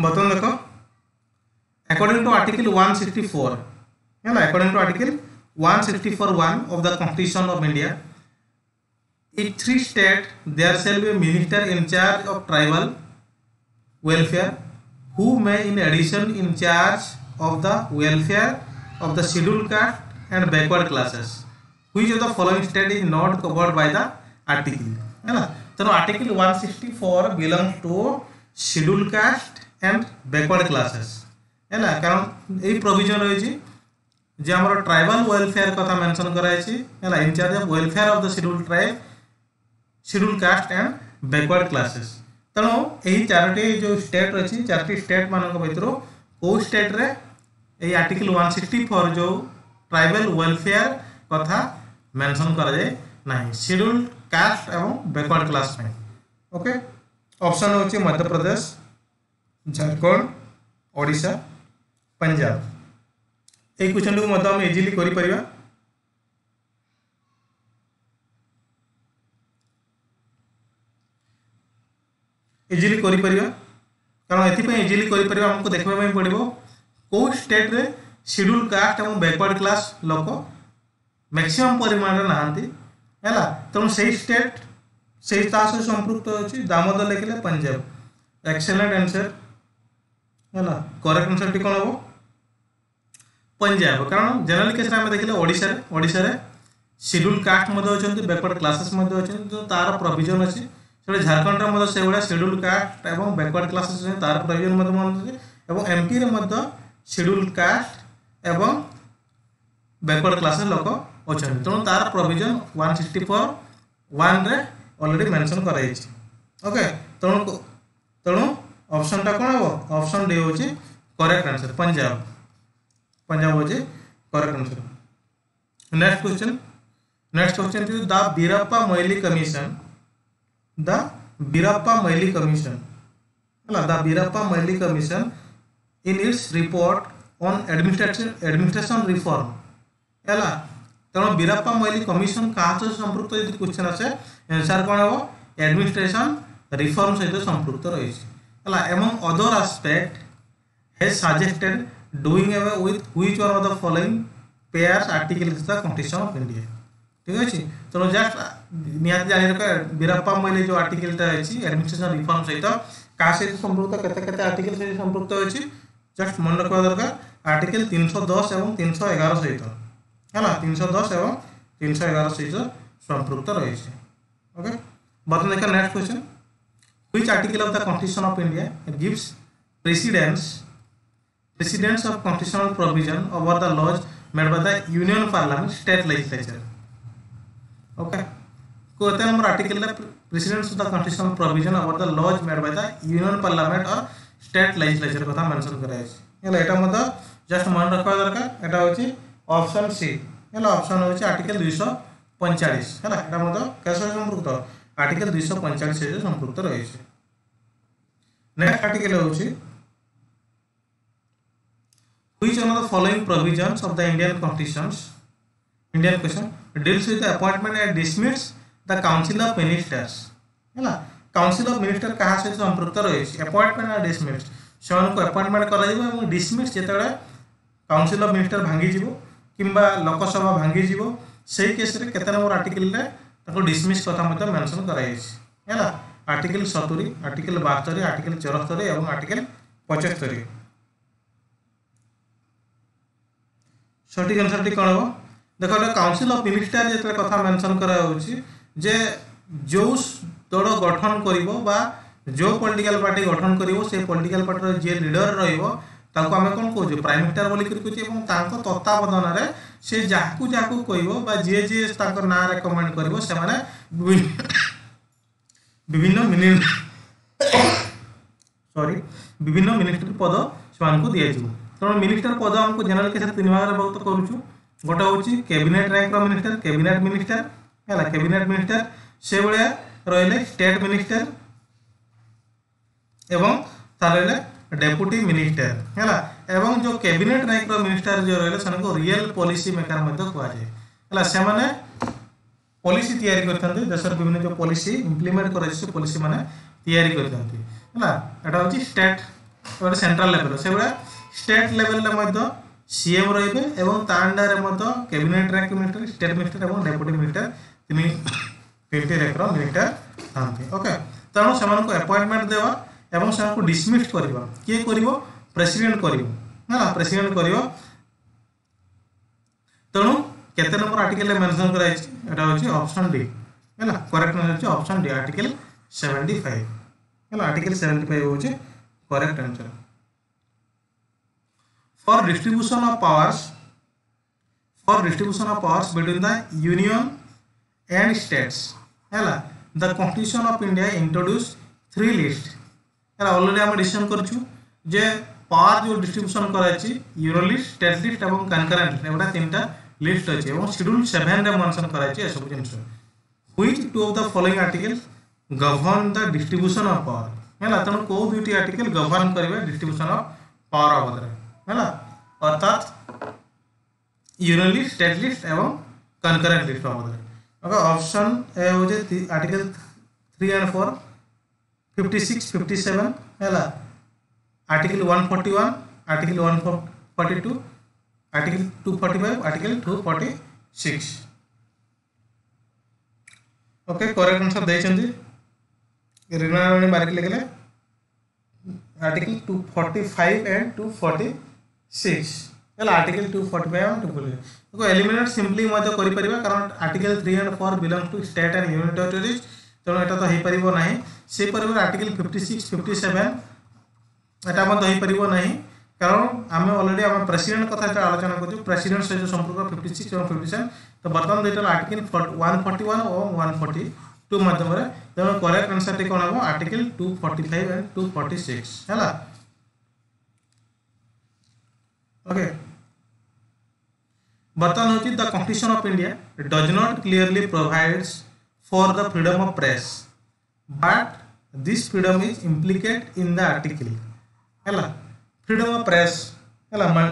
बताओ देखो अकॉर्डिंग टू आर्टिकल 164 है ना according to article 164.1 of the constitution of india in three state there shall be a minister in charge of tribal welfare who may in addition in charge of the welfare of the scheduled caste and backward classes which of the following state is not covered by the article है ना तो article 164 belong to schedule caste and backward classes হ্যাঁ কারণ এই provision রয়েছে যে আমার tribal welfare কথা মেনশন করা হয়েছে হ্যাঁ incharge of welfare of the schedule tribe schedule caste and backward classes তেণু এই চারোটি যে স্টেট রয়েছে চারটি স্টেট মানক ভিতর কেউ স্টেট্রে এই আর্টিকেল ওয়ান সিক্সটি ফোর যে ট্রাইবাল ওয়েলফেয়ার কথা মেনশন করা যায় না সিডুল কাস্ট এবং ব্যাকওয়ার্ড ক্লাস পাই ওকে অপশন হচ্ছে মধ্যপ্রদেশ झारखंड ओडा पंजाब ये क्वेश्चन को मत इजिली कर इजिली कर कारण एजिली करमको देखापी पड़ो कौ स्टेट रे शेड्यूल कास्ट और बैकवर्ड क्लास लोक मैक्सीम परिमाण नहांती है तेणु स्टेट से संपुक्त अच्छी दामोदर लिखे पंजाब एक्सेलेंट आंसर ହେଲା କରେକ୍ଟ ଆନ୍ସରଟି କ'ଣ ହେବ ପଞ୍ଜାବ କାରଣ ଜେନେରାଲ କେସ୍ରେ ଆମେ ଦେଖିଲେ ଓଡ଼ିଶାରେ ଓଡ଼ିଶାରେ ସିଡ୍ୟୁଲ୍ କାଷ୍ଟ ମଧ୍ୟ ଅଛନ୍ତି ବ୍ୟାକୱାର୍ଡ଼ କ୍ଲାସେସ୍ ମଧ୍ୟ ଅଛନ୍ତି ତ ତାର ପ୍ରୋଭିଜନ୍ ଅଛି ସେଠି ଝାଡ଼ଖଣ୍ଡରେ ମଧ୍ୟ ସେଭଳିଆ ସିଡ୍ୟୁଲ୍ କାଷ୍ଟ ଏବଂ ବ୍ୟାକୱାର୍ଡ଼ କ୍ଲାସେସ୍ ଅଛନ୍ତି ତାର ପ୍ରୋଭିଜନ୍ ମଧ୍ୟ ମାନୁଛନ୍ତି ଏବଂ ଏମ୍ପିରେ ମଧ୍ୟ ସିଡ୍ୟୁଲ୍ କାଷ୍ଟ ଏବଂ ବ୍ୟାକୱାର୍ଡ଼ କ୍ଲାସେସ୍ ଲୋକ ଅଛନ୍ତି ତେଣୁ ତାର ପ୍ରୋଭିଜନ୍ ୱାନ୍ ସିକ୍ସଟି ଫୋର୍ ୱାନ୍ରେ ଅଲରେଡ଼ି ମେନସନ୍ କରାଯାଇଛି ଓକେ ତେଣୁ ତେଣୁ অপশনটা কোণ হব অপশন ডি হচ্ছে করেক্ট আনসর পঞ্জাব পঞ্জাব হচ্ছে correct answer next question next question is the Veerappa Moily commission the Veerappa Moily commission है the Veerappa Moily commission in its report on administration administration reform है তেমন বীরাপ্পা মৈলি কমিশন কাহা সহ সম্পৃক্ত যদি কোশ্চেন আসে আনসার কোণ হব এডমিনিস্ট্রেশন রিফর্ম সহ সম্পৃক্ত রয়েছে among other aspect has suggested doing a with which were of the following pairs article is the constitution of India ঠিক আছে তো জাস্ট নিহতি জানি রাখ বীরাপ্পা মৈলে যে আর্টিকেলটা আছে অ্যাডমিনিস্ট্রেশন রিফর্ম সহিত কাহ সহিত সম্পৃক্ত কেতে কেতে আর্টিকেল সহিত সম্পৃক্ত আছে জাস্ট মনে রাখা দরকার আর্টিকেল তিনশো দশ এবং তিনশো এগারো সহিত হ্যাঁ তিনশো দশ এবং তিনশো এগারো সহিত সম্পৃক্ত রয়েছে ওকে বর্তমানে next question which article of the constitution of india gives precedence precedence of constitutional provision over the laws made by the union parliament state legislature okay कहते number article la precedence of the constitutional provision over the laws made by the union parliament or state legislature legislature mention mention करा है हेला एटा मत just मन रखवा दरकार एटा होची ऑप्शन सी हेला ऑप्शन होची आर्टिकल 245 hela eta मत kaise samrukta আর্টিকেল দুইশো পঞ্চাশ সহ সম্পৃক্ত রয়েছে নেক্সট আর্টিকেল হচ্ছে which among the following provisions of the indian constitutions indian constitution deals with the appointment and dismiss the council of ministers ହେଲା কাউন্সিল অফ মিনিষ্টর কাহা সহ সম্পৃক্ত রয়েছে অ্যাপয়েন্টমেন্ট আর ডিসমিস সে আপয়েন্টমেন্ট করা এবং ডিসমিস যেতবে কাউন্সিল অফ মিনিষ্টর ভাঙ্গি যাব কিংবা লোকসভা ভাঙ্গি যাব সেই কেসরে কেতে নম্বর আর্টিকেলে ତାକୁ ଡିସମିସ୍ କଥା ମଧ୍ୟ ମେନସନ୍ କରାଯାଇଛି ହେଲା ଆର୍ଟିକେଲ ସତୁରି ଆର୍ଟିକେଲ ବାସ୍ତରୀ ଆର୍ଟିକେଲ ଚଉରାସ୍ତରୀ ଏବଂ ଆର୍ଟିକେଲ ପଞ୍ଚସ୍ତରୀ সঠিক আনসারটি কଣ হব দেখ এটা কাউন্সিল অফ মিলিটারি যেতলে কথা মেনশন করা হচ্ছে যে যে দল গঠন করিব বা যে পলিটিক্যাল পার্টি গঠন করিব সেই পলিটিক্যাল পার্টির যে লিডর রহব ତାଙ୍କୁ ଆମେ କ'ଣ କହୁଛୁ ପ୍ରାଇମ୍ ମିନିଷ୍ଟର ବୋଲିକରି କହୁଛୁ ଏବଂ ତାଙ୍କ ତତ୍ତ୍ୱାବଧାନରେ ସେ ଯାହାକୁ ଯାହାକୁ କହିବ ବା ଯିଏ ଯିଏ ତାଙ୍କ ନାଁ ରେକମେଣ୍ଡ କରିବ ସେମାନେ ବିଭିନ୍ନ ମିନିଟ ସରି ବିଭିନ୍ନ ମିନିଷ୍ଟର ପଦ ସେମାନଙ୍କୁ ଦିଆଯିବ ତେଣୁ ମିନିଷ୍ଟର ପଦ ଆମକୁ ଜେନେରାଲ କେସରେ ତିନି ଭାଗରେ ବିଭକ୍ତ କରୁଛୁ ଗୋଟେ ହେଉଛି କ୍ୟାବିନେଟ୍ ରାଙ୍କର ମିନିଷ୍ଟର କ୍ୟାବିନେଟ୍ ମିନିଷ୍ଟର ହେଲା କ୍ୟାବିନେଟ୍ ମିନିଷ୍ଟର ସେଭଳିଆ ରହିଲେ ଷ୍ଟେଟ୍ ମିନିଷ୍ଟର ଏବଂ ତା ରହିଲେ डेपुटी मिनिस्टर है जो कैबिनेट रैंक मिनिस्टर जो रहिले रियल पॉलिसी मेकर कहुए है पॉलिसी तैयारी करते देशर विभिन्न जो पॉलिसी इम्प्लीमेंट कर पॉलिसी मैंने तैयारी करते है स्टेट गोटे सेंट्राल लेवल से स्टेट लेवल सीएम रे अंडारे cabinet rank minister state minister और डेपुटी मिनिस्टर तीन तीन रैंक मिनिस्टर था ओके तेणु से अपॉइंटमेंट देवा এবং সেମାନଙ୍କୁ ডিসমিস କରିବ କିଏ କରିବ ପ୍ରେସିଡେଣ୍ଟ କରିବ ହେଲା ପ୍ରେସିଡେଣ୍ଟ କରିବ ତେଣୁ କେତେ ନମ୍ବର ଆର୍ଟିକେଲରେ ମେନସନ୍ କରାଯାଇଛି ଏଇଟା ହେଉଛି ଅପସନ୍ ଡି ହେଲା କରେକ୍ଟ ଆନ୍ସର୍ ହେଉଛି option D article seventy five ହେଲା ଆର୍ଟିକେଲ ସେଭେଣ୍ଟି ଫାଇଭ ହେଉଛି correct answer for distribution of powers for distribution of powers between the union and states hella the constitution of india introduced three lists এরা হ্যাঁ, already আমরা decision করছু যে পাওয়ার যে distribution করা হয়েছে euro list state list এবং concurrent list এগুলা তিনটা লিস্ট আছে এবং শিডিউল সেভেনরে মেনশন করা হয়েছে এসব জিনিস which two of the following article govern the distribution of power ହେଲା ତେଣୁ କେଉଁ ଦୁଇଟି ଆର୍ଟିକେଲ ଗଭର୍ଣ୍ଣ କରିବେ ଡିଷ୍ଟ୍ରିବ୍ୟୁସନ୍ ଅଫ୍ ପାୱାର ବାବଦରେ ହେଲା ଅର୍ଥାତ୍ ୟୁନିୟନ ଲିଷ୍ଟ ଷ୍ଟେଟ୍ ଲିଷ୍ଟ ଏବଂ କନକରେଣ୍ଟ ଲିଷ୍ଟ ବାବଦରେ ଓକେ ଅପସନ୍ ଏ ହେଉଛି article three and four fifty six fifty seven है article one forty one article one forty two article two forty five article two forty six okay correct answer देखते रीनारायण बारिक लिखले article two forty five and two forty six है article two forty five and two forty six eliminate simply करें कारण article three and four belong to state and union territories तेणु तो हो पार ना से परवर आर्टिकल 56 57 এটা মদ হই পারিবো না কারণ আমি অলরেডি আমরা প্রেসিডেন্ট কথা আলোচনা করু প্রেসিডেন্ট সৈর সম্পর্ক 56 প্রভিশন তো বর্তমান দিতা আর্টিকেল 141 ও 142 মাধ্যমে তে करेक्ट आंसर टिक করাব আর্টিকেল 245 এন্ড 246 হলা okay বর্তমানটি the constitution of India does not clearly provides for the freedom of press but this freedom is implicated in the article ହେଲା freedom of press ହେଲା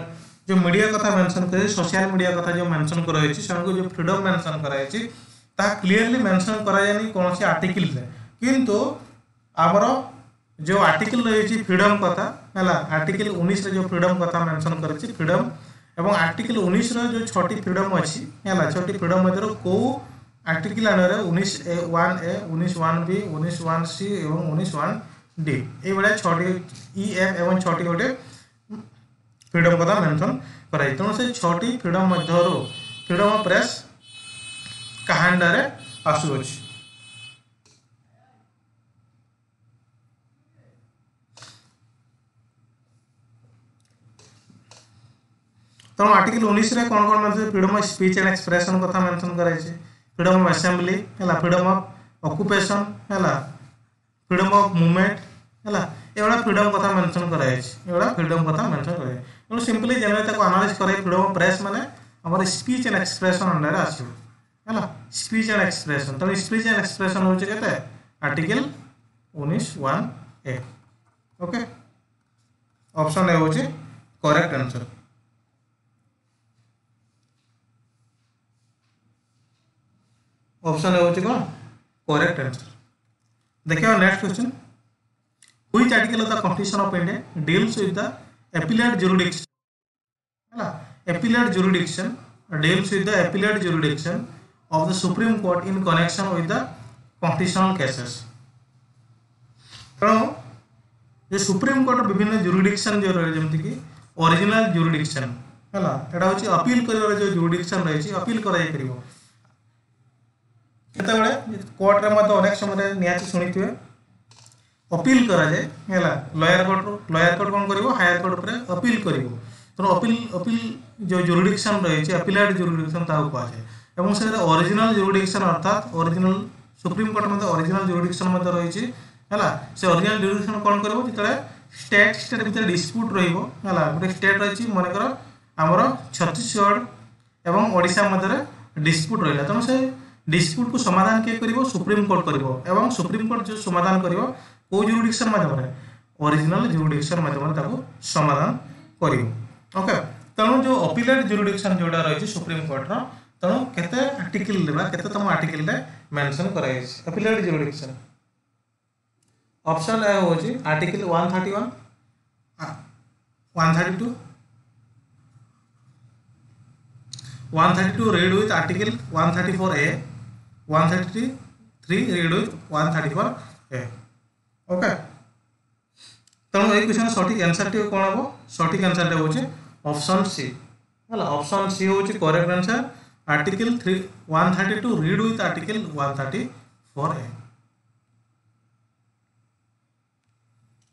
जो media कथा mention करे social media कथा जो mention करा होइछि सनको जो फ्रीडम मेंशन करा होइछि ता क्लियरली मेंशन करा जानी कोनोसी आर्टिकल रे किंतु ଆମର जो ଆର୍ଟିକିଲ୍ ରହିଛି ଫ୍ରିଡମ୍ କଥା ହେଲା ଆର୍ଟିକିଲ୍ ଉଣେଇଶରେ ଯେଉଁ ଫ୍ରିଡମ୍ କଥା ମେନସନ୍ କରିଛି ଫ୍ରିଡମ୍ ଏବଂ ଆର୍ଟିକିଲ୍ ଉଣେଇଶର ଯେଉଁ ଛଅଟି ଫ୍ରିଡମ୍ ଅଛି ହେଲା ଛଅଟି ଫ୍ରିଡମ୍ ମଧ୍ୟରୁ କେଉଁ आर्टिकल उन्नीस वन ए उन्नीस वन बी उन्नीस वन सी एवं उन्नीस वन डी ये छी एफ एवं छटी गोटे फ्रीडम कदा मेनसन कराई छटी फ्रीडम मध्य फ्रीडम अफ प्रेस कहांडर आसुच तेनाली आर्टिकल उन्नीस कौन कौन मिलते freedom of speech and expression क्या मेनसन कराई फ्रीडम ऑफ असेंबली है फ्रीडम ऑफ ऑक्युपेशन है फ्रीडम ऑफ मूवमेंट है यहाँ फ्रीडम कथ मेनसन कराइटा फ्रीडम क्या मेनसन कराइए सिंपली जेनेटा आनालीज कर फ्रीडम अफ प्रेस मैंने स्पीच एंड एक्सप्रेसन अंडार आस स्पीच एंड एक्सप्रेसन तेज स्पीच एंड एक्सप्रेसन हूँ कैसे आर्टिकल उन्नीस one A okay option A हूँ करेक्ट आंसर ଅପସନ୍ ହେଉଛି କ'ଣ କରେକ୍ଟ ଆନ୍ସର ଦେଖିବା next question which article the constitution of India deals with the appellate jurisdiction ହେଲା appellate jurisdiction deals with the appellate jurisdiction of the Supreme Court in connection with the constitutional cases. ତେଣୁ ଯେ supreme court ବିଭିନ୍ନ ଜୁରିଡିକ୍ସନ୍ ଯେଉଁ ରହିଛି ଯେମିତିକି original ଜୁରିଡିକ୍ସନ୍ ହେଲା ଏଇଟା ହେଉଛି ଅପିଲ୍ କରିବାର ଯେଉଁ ଜୁରିଡିକ୍ସନ୍ ରହିଛି ଅପିଲ୍ କରାଯାଇପାରିବ ସେତେବେଳେ କୋର୍ଟରେ ମଧ୍ୟ ଅନେକ ସମୟରେ ନ୍ୟାୟ ଶୁଣିଥିବେ ଅପିଲ କରାଯାଏ ହେଲା ଲୟାର କୋର୍ଟରୁ ଲୟାର କୋର୍ଟ କ'ଣ କରିବ ହାୟାର କୋର୍ଟ ଉପରେ ଅପିଲ କରିବ ତେଣୁ ଅପିଲ ଅପିଲ ଯେଉଁ ଜୁରିଡିକ୍ସନ୍ ରହିଛି ଆପିଲାଇଟ୍ ଜୁରିଡିକ୍ସନ୍ ତାକୁ କୁହାଯାଏ এবং সেখানে অরিজিনাল জুরিডিকশন অর্থাৎ অরিজিনাল সুপ্রিম কোর্ট মধ্যে অরিজিনাল জুরিডিকশন মধ্যে রয়েছে হ্যাঁ সে অরিজিনাল জুরিডিকশন কোণ করব যেতবে স্টেট স্টেট ভিতরে ডিসপ্যুট রহব হ্যাঁ গোটে স্টেট রয়েছে মনে কর আমার ছত্তিশগড় এবং ওড়শা মধ্যে ডিসপ্যুট রহলা তেমন সে ডিসপ্যুটকু সমাধান কে করব সুপ্রিম কোর্ট করব এবং সুপ্রিম কোর্ট যে সমাধান করব কেউ জুরিডিকশন মাধ্যমে অরিজিনাল জুরিডিকশন মাধ্যমে তাকে সমাধান করব ওকে তেমন যে অপিলেট জুরিডিকশন যেটা রয়েছে সুপ্রিম কোর্টর তেমন কেতে আর্টিকেল বা কেতে তোমার আর্টিকেলটা মেনশন করা হয়েছে অপিলেট জুরিডিকশন অপশন এ হচ্ছে article one thirty one one thirty two 132 read with article 134a one thirty three reduced one thirty four a okay তেমন এই কোশ্চেন সঠিক আনসারটি কোণ হব সঠিক আনসারটা হচ্ছে option C C option C C correct answer article three one thirty two read with article one thirty four A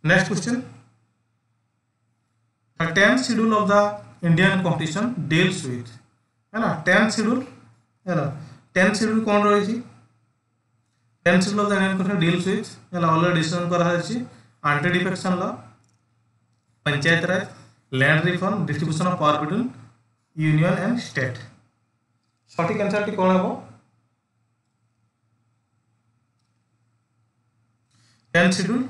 next question the 10th schedule of the Indian competition deals with है ना 10th है ten schedule কোন রয়েছে ten schedule of the Indian constitution deals with যেটা already decision করা land reform distribution of power between union and state सठिक answer टी कौन टेन्थ शेड्यूल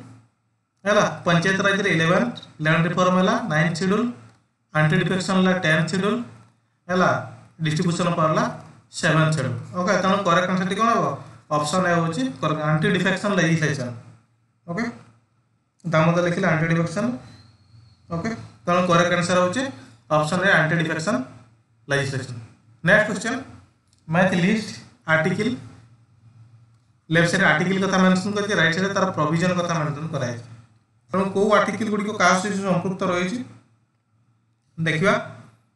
है panchayat raj eleven land reform है ninth schedule anti defection tenth schedule है distribution power seven schedule okay ତେଣୁ correct ଆନ୍ସର୍ଟି କ'ଣ ହେବ ଅପସନ୍ ଏ ହେଉଛି anti defection legislation okay Damodar ଲେଖିଲେ ଆଣ୍ଟି ଡିଫେକ୍ସନ୍ ଓକେ ତେଣୁ କରେକ୍ଟ ଆନ୍ସର୍ ହେଉଛି option A anti defection legislation next question match list article left side article କଥା mention କରିଛି ରାଇଟ୍ ସାଇଡ୍ ତାର ପ୍ରୋଭିଜନ୍ କଥା ମେନସନ୍ କରାଯାଇଛି ତେଣୁ କେଉଁ ଆର୍ଟିକିଲ୍ ଗୁଡ଼ିକ କାହା ସହିତ ସମ୍ପୃକ୍ତ ରହିଛି ଦେଖିବା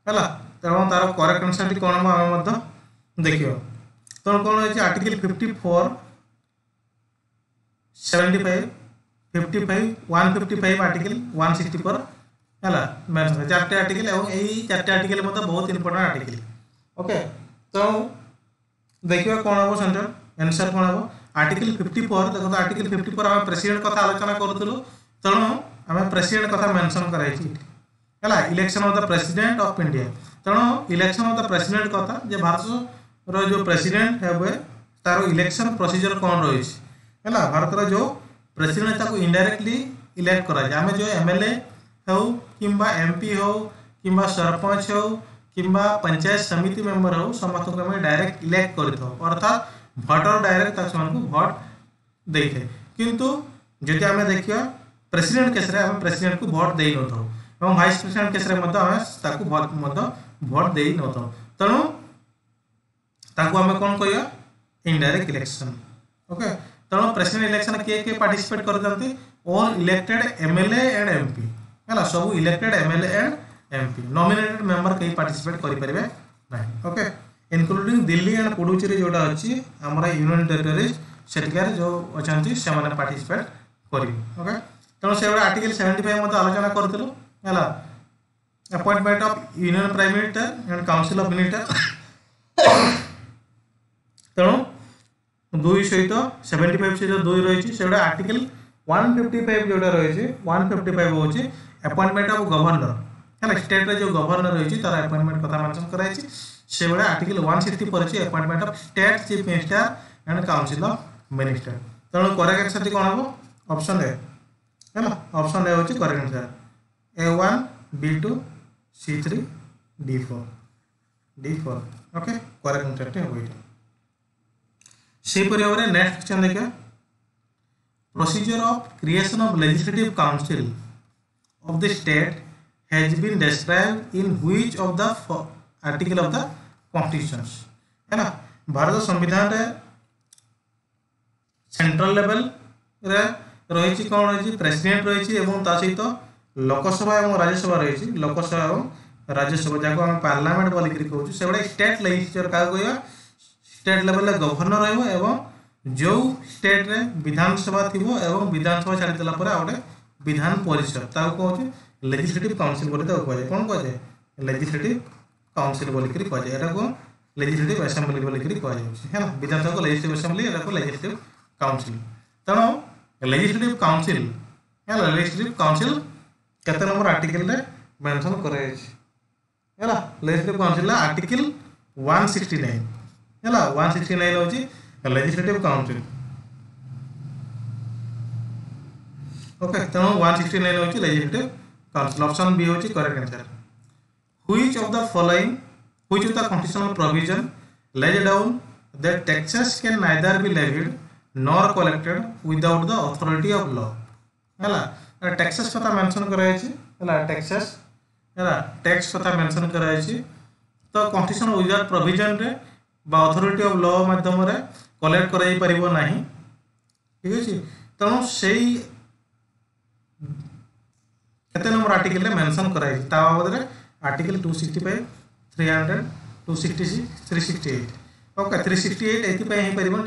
ହେଲା ଏବଂ ତାର କରେକ୍ଟ ଆନ୍ସର୍ଟି କ'ଣ ହେବ ଆମେ ମଧ୍ୟ देख तर कौन हो article fifty four seventy five fifty five one fifty five article one sixty four হল মেনশন চারটে আর্টিকেল এবং এই চারটে আর্টিকেল মধ্যে বহুত ইম্পর্টাট আর্টিকেল ওকে তো দেখবা কোণ হব সেন্টার এনসার কোণ হব আর্টিকেল ফিফটি ফোর দেখ আর্টিকেল ফিফটি ফোর আমি প্রেসিডেন্ট কথা আলোচনা করুলু তেমন আমি প্রেসিডেন্ট কথা মেনশন করাইছি হল election of the president of India তেমন ইলেকশন অফ দ প্রেসিডেন্ট কথা যে ভারত रो प्रेसीडेट हे तार इलेक्शन प्रोसीजर कौन रही है भारत जो प्रेसीडेट ताको इनडाइरेक्टली इलेक्ट करा कराए आम जो एम एल ए हूँ कि पी हो कि सरपंच हो कि पंचायत समिति मेम्बर हो समस्त को डायरेक्ट इलेक्ट करता भोटर डायरेक्ट भोट दे थे कितु जो आम देखा प्रेसीडेट केस प्रेसीडेट को भोट दे नौ भाइस प्रेसीडेट केस भोट दे नौ तेणु ताकू आम कौन कह इनडाइरेक्ट इलेक्शन ओके तेणु प्रेसीडेट इलेक्शन किए किए पार्टिसिपेट कर all elected MLA and MP है सब elected M L and MP nominated member कहीं पार्टिसिपेट करें okay including Delhi and Puducherry जोटा अच्छी आमर यूनियन टेरीटोरीज सेटिकार जो अच्छा से पार्टिसिपेट करेंगे ओके तेणु से आर्टिकल सेवेन्टी फाइव मत आलोचना करूँ है appointment of union prime minister and council of minister তেমন দুই সহিত সেভেন্টি ফাইভ সহিত দুই রয়েছে সেগুলো আর্টিকেল ওয়ান ফিফটি ফাইভ যেটা রয়েছে ওয়ান ফিফটি ফাইভ হচ্ছে ଆପଏଣ୍ଟମେଣ୍ଟ ଅଫ୍ ଗଭର୍ଣ୍ଣର ହେଲା ଷ୍ଟେଟ୍ରେ ଯେଉଁ ଗଭର୍ଣ୍ଣର ରହିଛି ତାର ଆପଏଣ୍ଟମେଣ୍ଟ କଥା ମେନସନ୍ କରାଯାଇଛି ସେଭଳିଆ ଆର୍ଟିକଲ୍ ୱାନ୍ ସିକ୍ସଟି ଫୋର୍ ଅଛି appointment of state chief minister and council of minister ତେଣୁ କରେକ୍ଟ ଆନ୍ସର୍ କ'ଣ ହେବ ଅପସନ୍ ଏ ହେଲା ଅପସନ୍ ଏ ହେଉଛି correct answer A one B two C three D four D four okay correct ଆନ୍ସର୍ଟି ହେବ ଏଇଟା ସେହିପରି ଭାବରେ ନେକ୍ସଟ କ୍ୱେଶ୍ଚନ୍ ଦେଖିବା procedure of creation of legislative council of the state has been described in which of the article of the constitution है ना भारत संविधान रे central level रे रही कौन रही प्रेसिडेंट रही सहित तो लोकसभा और राज्यसभा रही लोकसभा और राज्यसभा जहाँ आम पार्लामेंट बोलिक कहे से स्टेट लेजिस्लेचर क्या कह ଷ୍ଟେଟ୍ ଲେଭେଲରେ ଗଭର୍ଣ୍ଣର ରହିବ ଏବଂ ଯେଉଁ ଷ୍ଟେଟ୍ରେ ବିଧାନସଭା ଥିବ ଏବଂ ବିଧାନସଭା ଛାଡ଼ିଦେଲା ପରେ ଆଉ ଗୋଟେ ବିଧାନ ପରିଷଦ ତାକୁ କହୁଛି ଲେଜିସ୍ଲେଟିଭ୍ କାଉନସିଲ୍ ବୋଲି ତାକୁ କୁହାଯାଏ କ'ଣ କୁହାଯାଏ ଲେଜିସ୍ଲେଟିଭ୍ କାଉନସିଲ୍ ବୋଲିକରି କୁହାଯାଏ ଏଟାକୁ ଲେଜିସ୍ଲେଟିଭ୍ ଆସେମ୍ବଲି ବୋଲିକରି କୁହାଯାଉଛି ହେଲା ବିଧାନସଭାକୁ ଲେଜିସ୍ଲେଟିଭ୍ ଆସେମ୍ବଲି ଏଟାକୁ ଲେଜିସ୍ଲେଟିଭ୍ କାଉନସିଲ୍ ତେଣୁ ଲେଜିସ୍ଲେଟିଭ୍ କାଉନସିଲ୍ ହେଲା ଲେଜିସ୍ଲେଟିଭ୍ କାଉନସିଲ୍ କେତେ ନମ୍ବର ଆର୍ଟିକଲ୍ରେ ମେନସନ୍ କରାଯାଇଛି ହେଲା ଲେଜିସ୍ଲେଟିଭ୍ କାଉନସିଲ୍ର ଆର୍ଟିକଲ୍ ୱାନ୍ ସିକ୍ସଟି ନାଇନ୍ हैला 169 होची legislative provision down that taxes can neither be levied nor collected without the authority of law हैला टैक्सेस पता मेंशन कराई टैक्सेस हैला टैक्स पता मेंशन कराई तो कॉन्स्टिट्यूशन विदाउट प्रोविजन रे अथरीटी अफ लम कलेक्ट करना ठीक नंबर आर्टिकल मेनसन कराई बाबद article two sixty five three hundred two sixty six three sixty eight okay three sixty eight एपर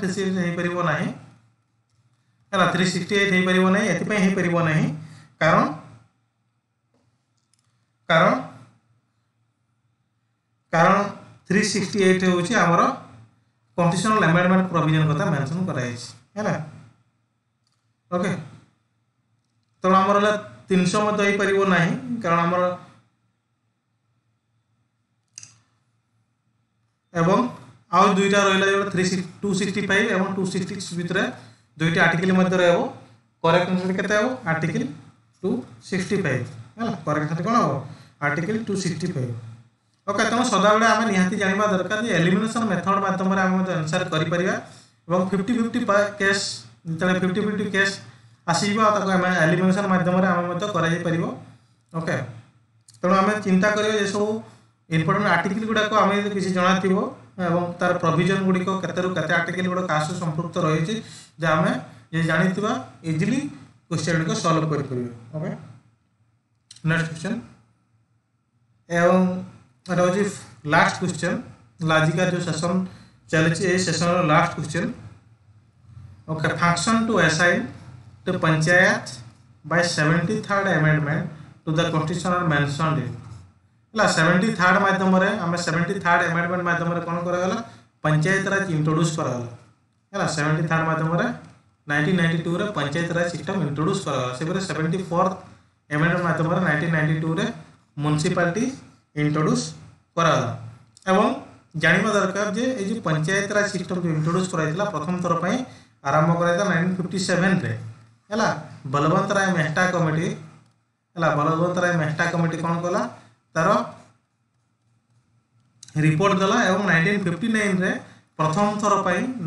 थ्री सिक्सटी एपर कारण कारण कारण থ্রি সিক্সটি এইট ହେଉଛି ଆମର কন্ডিশনাল আমেন্ডমেন্ট প্রভিজন কথা মেনশন କରାଯାଇଛି ହେଲା ଓକେ ତେଣୁ ଆମର ହେଲା ତିନିଶହ ମଧ୍ୟ ହେଇପାରିବ ନାହିଁ କାରଣ ଆମର ଏବଂ ଆଉ ଦୁଇଟା ରହିଲା ଯେଉଁଟା three six two sixty five ଏବଂ ଟୁ ସିକ୍ସଟି ସିକ୍ସ ଭିତରେ ଦୁଇଟି ଆର୍ଟିକିଲ୍ ମଧ୍ୟ ରହିବ କରେକ୍ଟ ଆନ୍ସର୍ କେତେ ହେବ ଆର୍ଟିକିଲ୍ ଟୁ ସିକ୍ସଟି ଫାଇଭ ହେଲା କରେକ୍ଟ ଆନ୍ସର୍ କ'ଣ ହେବ article two sixty five okay तो सदा बेले आम निवा दरकार एलिमेसन मेथड मध्यम एनसर कर फिफ्टी फिफ्टी केस जो फिफ्टी फिफ्टी केस आसमें एलिमेसन मध्यम करके आम चिंता कर सब इम्पोर्टा आर्टिकल गुड़ाक आम किसी जना थो तार प्रोजन गुड़ी गुड़िकत आर्टिकल गुड़ा क्या संप्रत रही आम ये जानी इजिली क्वेश्चन गुड़ सल्व करके नेक्स्ट क्वेश्चन एवं लास्ट क्वेश्चन लाजिका जो सेसन चलिए session last question okay function to assign to panchayat by seventy third amendment to the constitution mention in है सेवेन्टी थर्ड मध्यम सेवेन्टी थर्ड एमेडमेंट मध्यम कौन कर पंचायतराज इंट्रोड्यूस कर सेवेन्टी थर्ड मध्यम नाइंटीन नाइंटी टू में पंचायतराज सिस्टम इंट्रोड्यूस कर seventy fourth amendment मध्यम नाइंटीन नाइंटी टू में म्यूनिशिपाल ইন্ট্রোডিউস করা এবং জাঁয়া দরকার যে এই যে পঞ্চায়েত রাজ সিস্টম যে ইন্ট্রোডিউস করা হয়েছিল প্রথম থর আরম্ভ করা হয়েছিল নাইনটিন ফিফটি সেভেনরে হল বলবন্ত রায় মেহটা কমিটি হল বলবন্ত রায় মেহটা কমিটি কোণ কলা তার রিপোর্ট দেলা এবং নাইনটিন ফিফটি নাইনরে প্রথম থর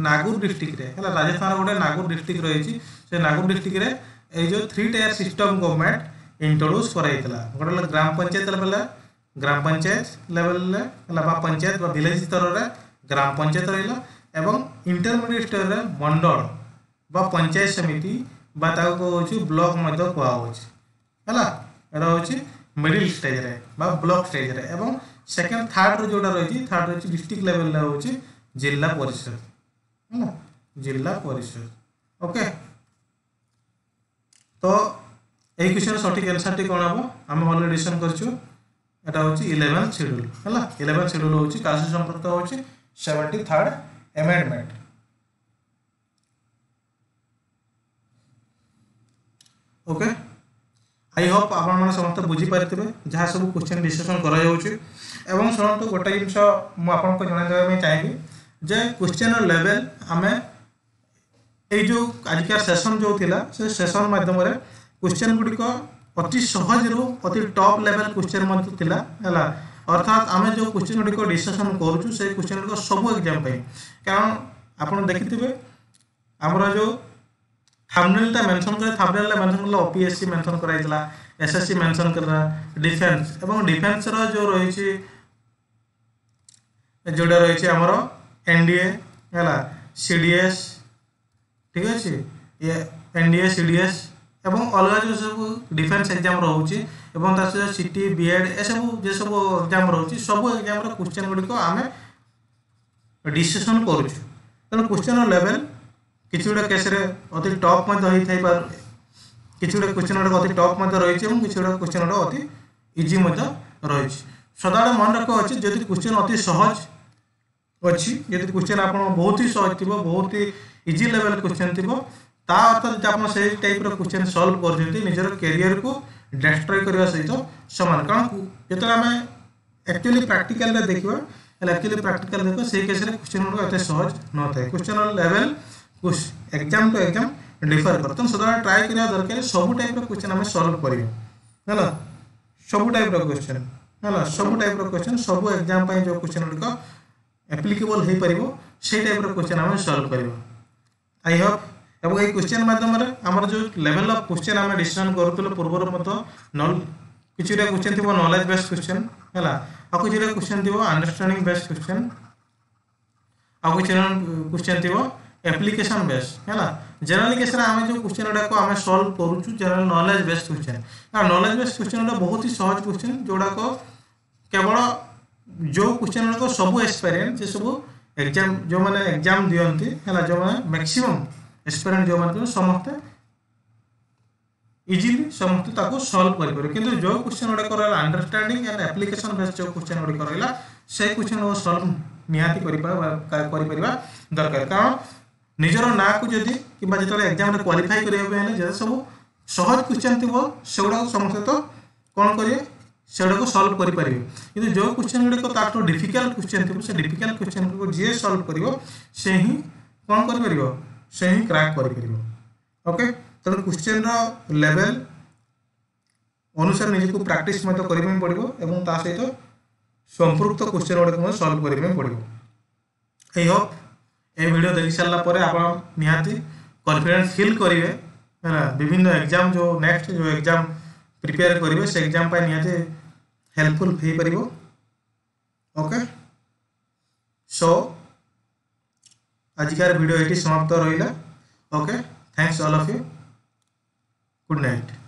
নাগুর ডিস্ট্রিক্টরে হল রাজস্থানের গোটে নাগুর ডিস্ট্রিক্ট রয়েছে সে নাগুর ডিস্ট্রিক্টরে এই যে three tier system government introduce করা হয়েছিল গোটে গ্রাম পঞ্চায়েত লেভেলে গ্রাম পঞ্চায়েত লেভেলে বা পঞ্চায়েত বা ভিলেজ স্তরের গ্রাম পঞ্চায়েত রহল এবং ইন্টরমিডিয়েট স্তরের মন্ডল বা পঞ্চায়েত সমিতি বা তাকে কুচি ব্লক মধ্যে কুহচ্ছে হল এটা হচ্ছে মিডিল স্টেজরে বা ব্লক স্টেজরে এবং সেকেন্ড থার্ডর যেটা রয়েছে থার্ড রয়েছে ডিস্ট্রিক্ট লেভেলটা হচ্ছে জেলা পরিষদ হল জেলা পরিষদ ওকে তো এই কোশ্চেন সঠিক আনসারটি কোণ হব আমি অলরেডি ডিসিশন করছু এটা হচ্ছে ইলেভেন শিডিউল হ্যাঁ ইলেভেন শিডিউল হচ্ছে কার সহ সম্পর্কিত হচ্ছে seventy third amendment okay I hope আপনার সমস্ত বুঝিপারে যা সব কোশ্চেন ডিসকসন করা যাচ্ছে এবং শুণতু গোটে জিনিস আপনার জনাই দেওয়া চাইবি যে কোশ্চেন লেভেল আমি এই যে আজকাল সেসন যে সে সেসন মাধ্যমে কোশ্চেন গুড়িক অতি সহজরু অতি টপ লেভেল কোশ্চেন মধ্যে লা হলা অর্থাৎ আমি যে কোশ্চেন গুড়ি ডিসকসন করছু সেই কোশ্চেন গুড়ি সবু এক্সাম পাই কারণ আপনার দেখিবে আমার যে থামনেলটা মেনশন করে থামনেলটা মেনশন করলে ওপিএসসি মেনশন করা হয়েছিল এসএসসি মেনশন করা ডিফেন্স এবং ডিফেন্সর যে রয়েছে যেটা রয়েছে আমার এনডিএ হ্যাঁ সিডিএস ঠিক আছে এনডিএ সিডিএস ଏବଂ ଅଲଗା ଯେଉଁ ସବୁ ଡିଫେନ୍ସ ଏକ୍ଜାମ୍ ରହୁଛି ଏବଂ ତା ସହିତ ସି ଟି ବି ଏଡ଼୍ ଏସବୁ ଯେସବୁ ଏକ୍ଜାମ୍ ରହୁଛି ସବୁ ଏକ୍ଜାମ୍ର କ୍ୱେଶ୍ଚିନ୍ ଗୁଡ଼ିକ ଆମେ ଡିସିସନ୍ କରୁଛୁ ତେଣୁ କୋଶ୍ଚେନ୍ର ଲେଭେଲ୍ କିଛି ଗୋଟେ କେସ୍ରେ ଅତି ଟପ୍ ମଧ୍ୟ ହେଇଥାଇପାରୁ କିଛି ଗୋଟେ କୋଶ୍ଚେନ୍ ଗୁଡ଼ାକ ଅତି ଟପ୍ ମଧ୍ୟ ରହିଛି ଏବଂ କିଛି ଗୋଟେ କୋଶ୍ଚେନ୍ ଗୁଡ଼ାକ ଅତି ଇଜି ମଧ୍ୟ ରହିଛି ସଦାବେଳେ ମନେ ରଖ ଅଛି ଯଦି କୋଶ୍ଚେନ୍ ଅତି ସହଜ ଅଛି ଯଦି କୋଶ୍ଚେନ୍ ଆପଣ ବହୁତ ହି ସହଜ ଥିବ ବହୁତ ହି ଇଜି ଲେଭେଲ୍ କୋଶ୍ଚେନ୍ ଥିବ ता टाइप क्वेश्चन सल्व कर कैरियर डेस्ट्रय करने सहित सामान कारण जो एक्चुअली प्राक्टिकाल देखा एक्चुअली प्राक्टिकाल देख से कैसे क्वेश्चन गुड़ा एत सहज नए question level exam to exam differ कर सदा ट्राए कर दरकार सब टाइप क्वेश्चन आम सल्व कर सब टाइप क्वेश्चन है सब टाइप क्वेश्चन सब एक्जाम जो क्वेश्चन गुड़ एप्लिकेबल हो पार से टाइप क्वेश्चन आम सल्व कर आई हप এবং এই কোশ্চেন মাধ্যমে আমার যে লেভেল অফ কোশ্চেন আমি ডিসিশন করুলে পূর্বর মতো নল কিছুটা কোশ্চেন থাকবে নলেজ বেস কোশ্চেন হলা আর কিছুটা কোশ্চেন থাকবে আন্ডারস্ট্যান্ডিং বেস কোশ্চেন আর কিছুটা কোশ্চেন থাকবে एप्लिकेशन बेस है जेनेल केस आम जो क्वेश्चन गुड़ाक आम solve करुचु general knowledge based question knowledge based question गुड़ा बहुत ही सहज क्वेश्चन जोड़ाक केवल जो क्वेश्चन गुड़ाक सब एक्सपेरियंस सब एग्जाम जो मैंने एग्जाम दिखती है जो मैंने मैक्सीम एसपेरेन्ट जो मैं समस्ते इजिली समस्त सल्व करेंगे जो क्वेश्चन गुड़ा रहा अंडरस्टाडिंग एंड एप्लिकेसन बेस्ट जो क्वेश्चन गुड़ा रहा है क्वेश्चन सल्व निहाती दरकार कारण निजर ना कोई कि एक्जाम क्वाफाई करेंगे जो सब सहज क्वेश्चन थोड़ा समस्त तो समस्त कौन करेंगे से गुड़ाक सल्व करेंगे कि जो क्वेश्चन गुड़ाक डिफिकल्ट क्वेश्चन थोड़ा से डिफिकल्ट क्वेश्चन को जी सल्व कर सी कौन कर ᱥᱮᱱ ক্র্যাক কৰি দিব ওকে তেন ક્વેશ્চন ৰ লেভেল অনুসৰি নিজক প্ৰ্যাকটিছ মত কৰিবই পঢ়িব আৰু তাৰ সৈতে সম্পূৰ্ণটো ક્વેશ્চনৰটো সল্ভ কৰিবই পঢ়িব এই হ' এ ভিডিঅ' দেখিছাল পাৰে আপোন নিয়াতি কনফিডেন্স বিল কৰিবে নানা বিভিন্ন এক্সাম যো নেক্সট যো এক্সাম প্ৰিপেৰ কৰিব সেই এক্সাম পাই নিয়াতে হেল্পফুল হ' পৰিব ওকে সো আজকের ভিডিও এটি সমাপ্ত রইলা okay thanks all of you good night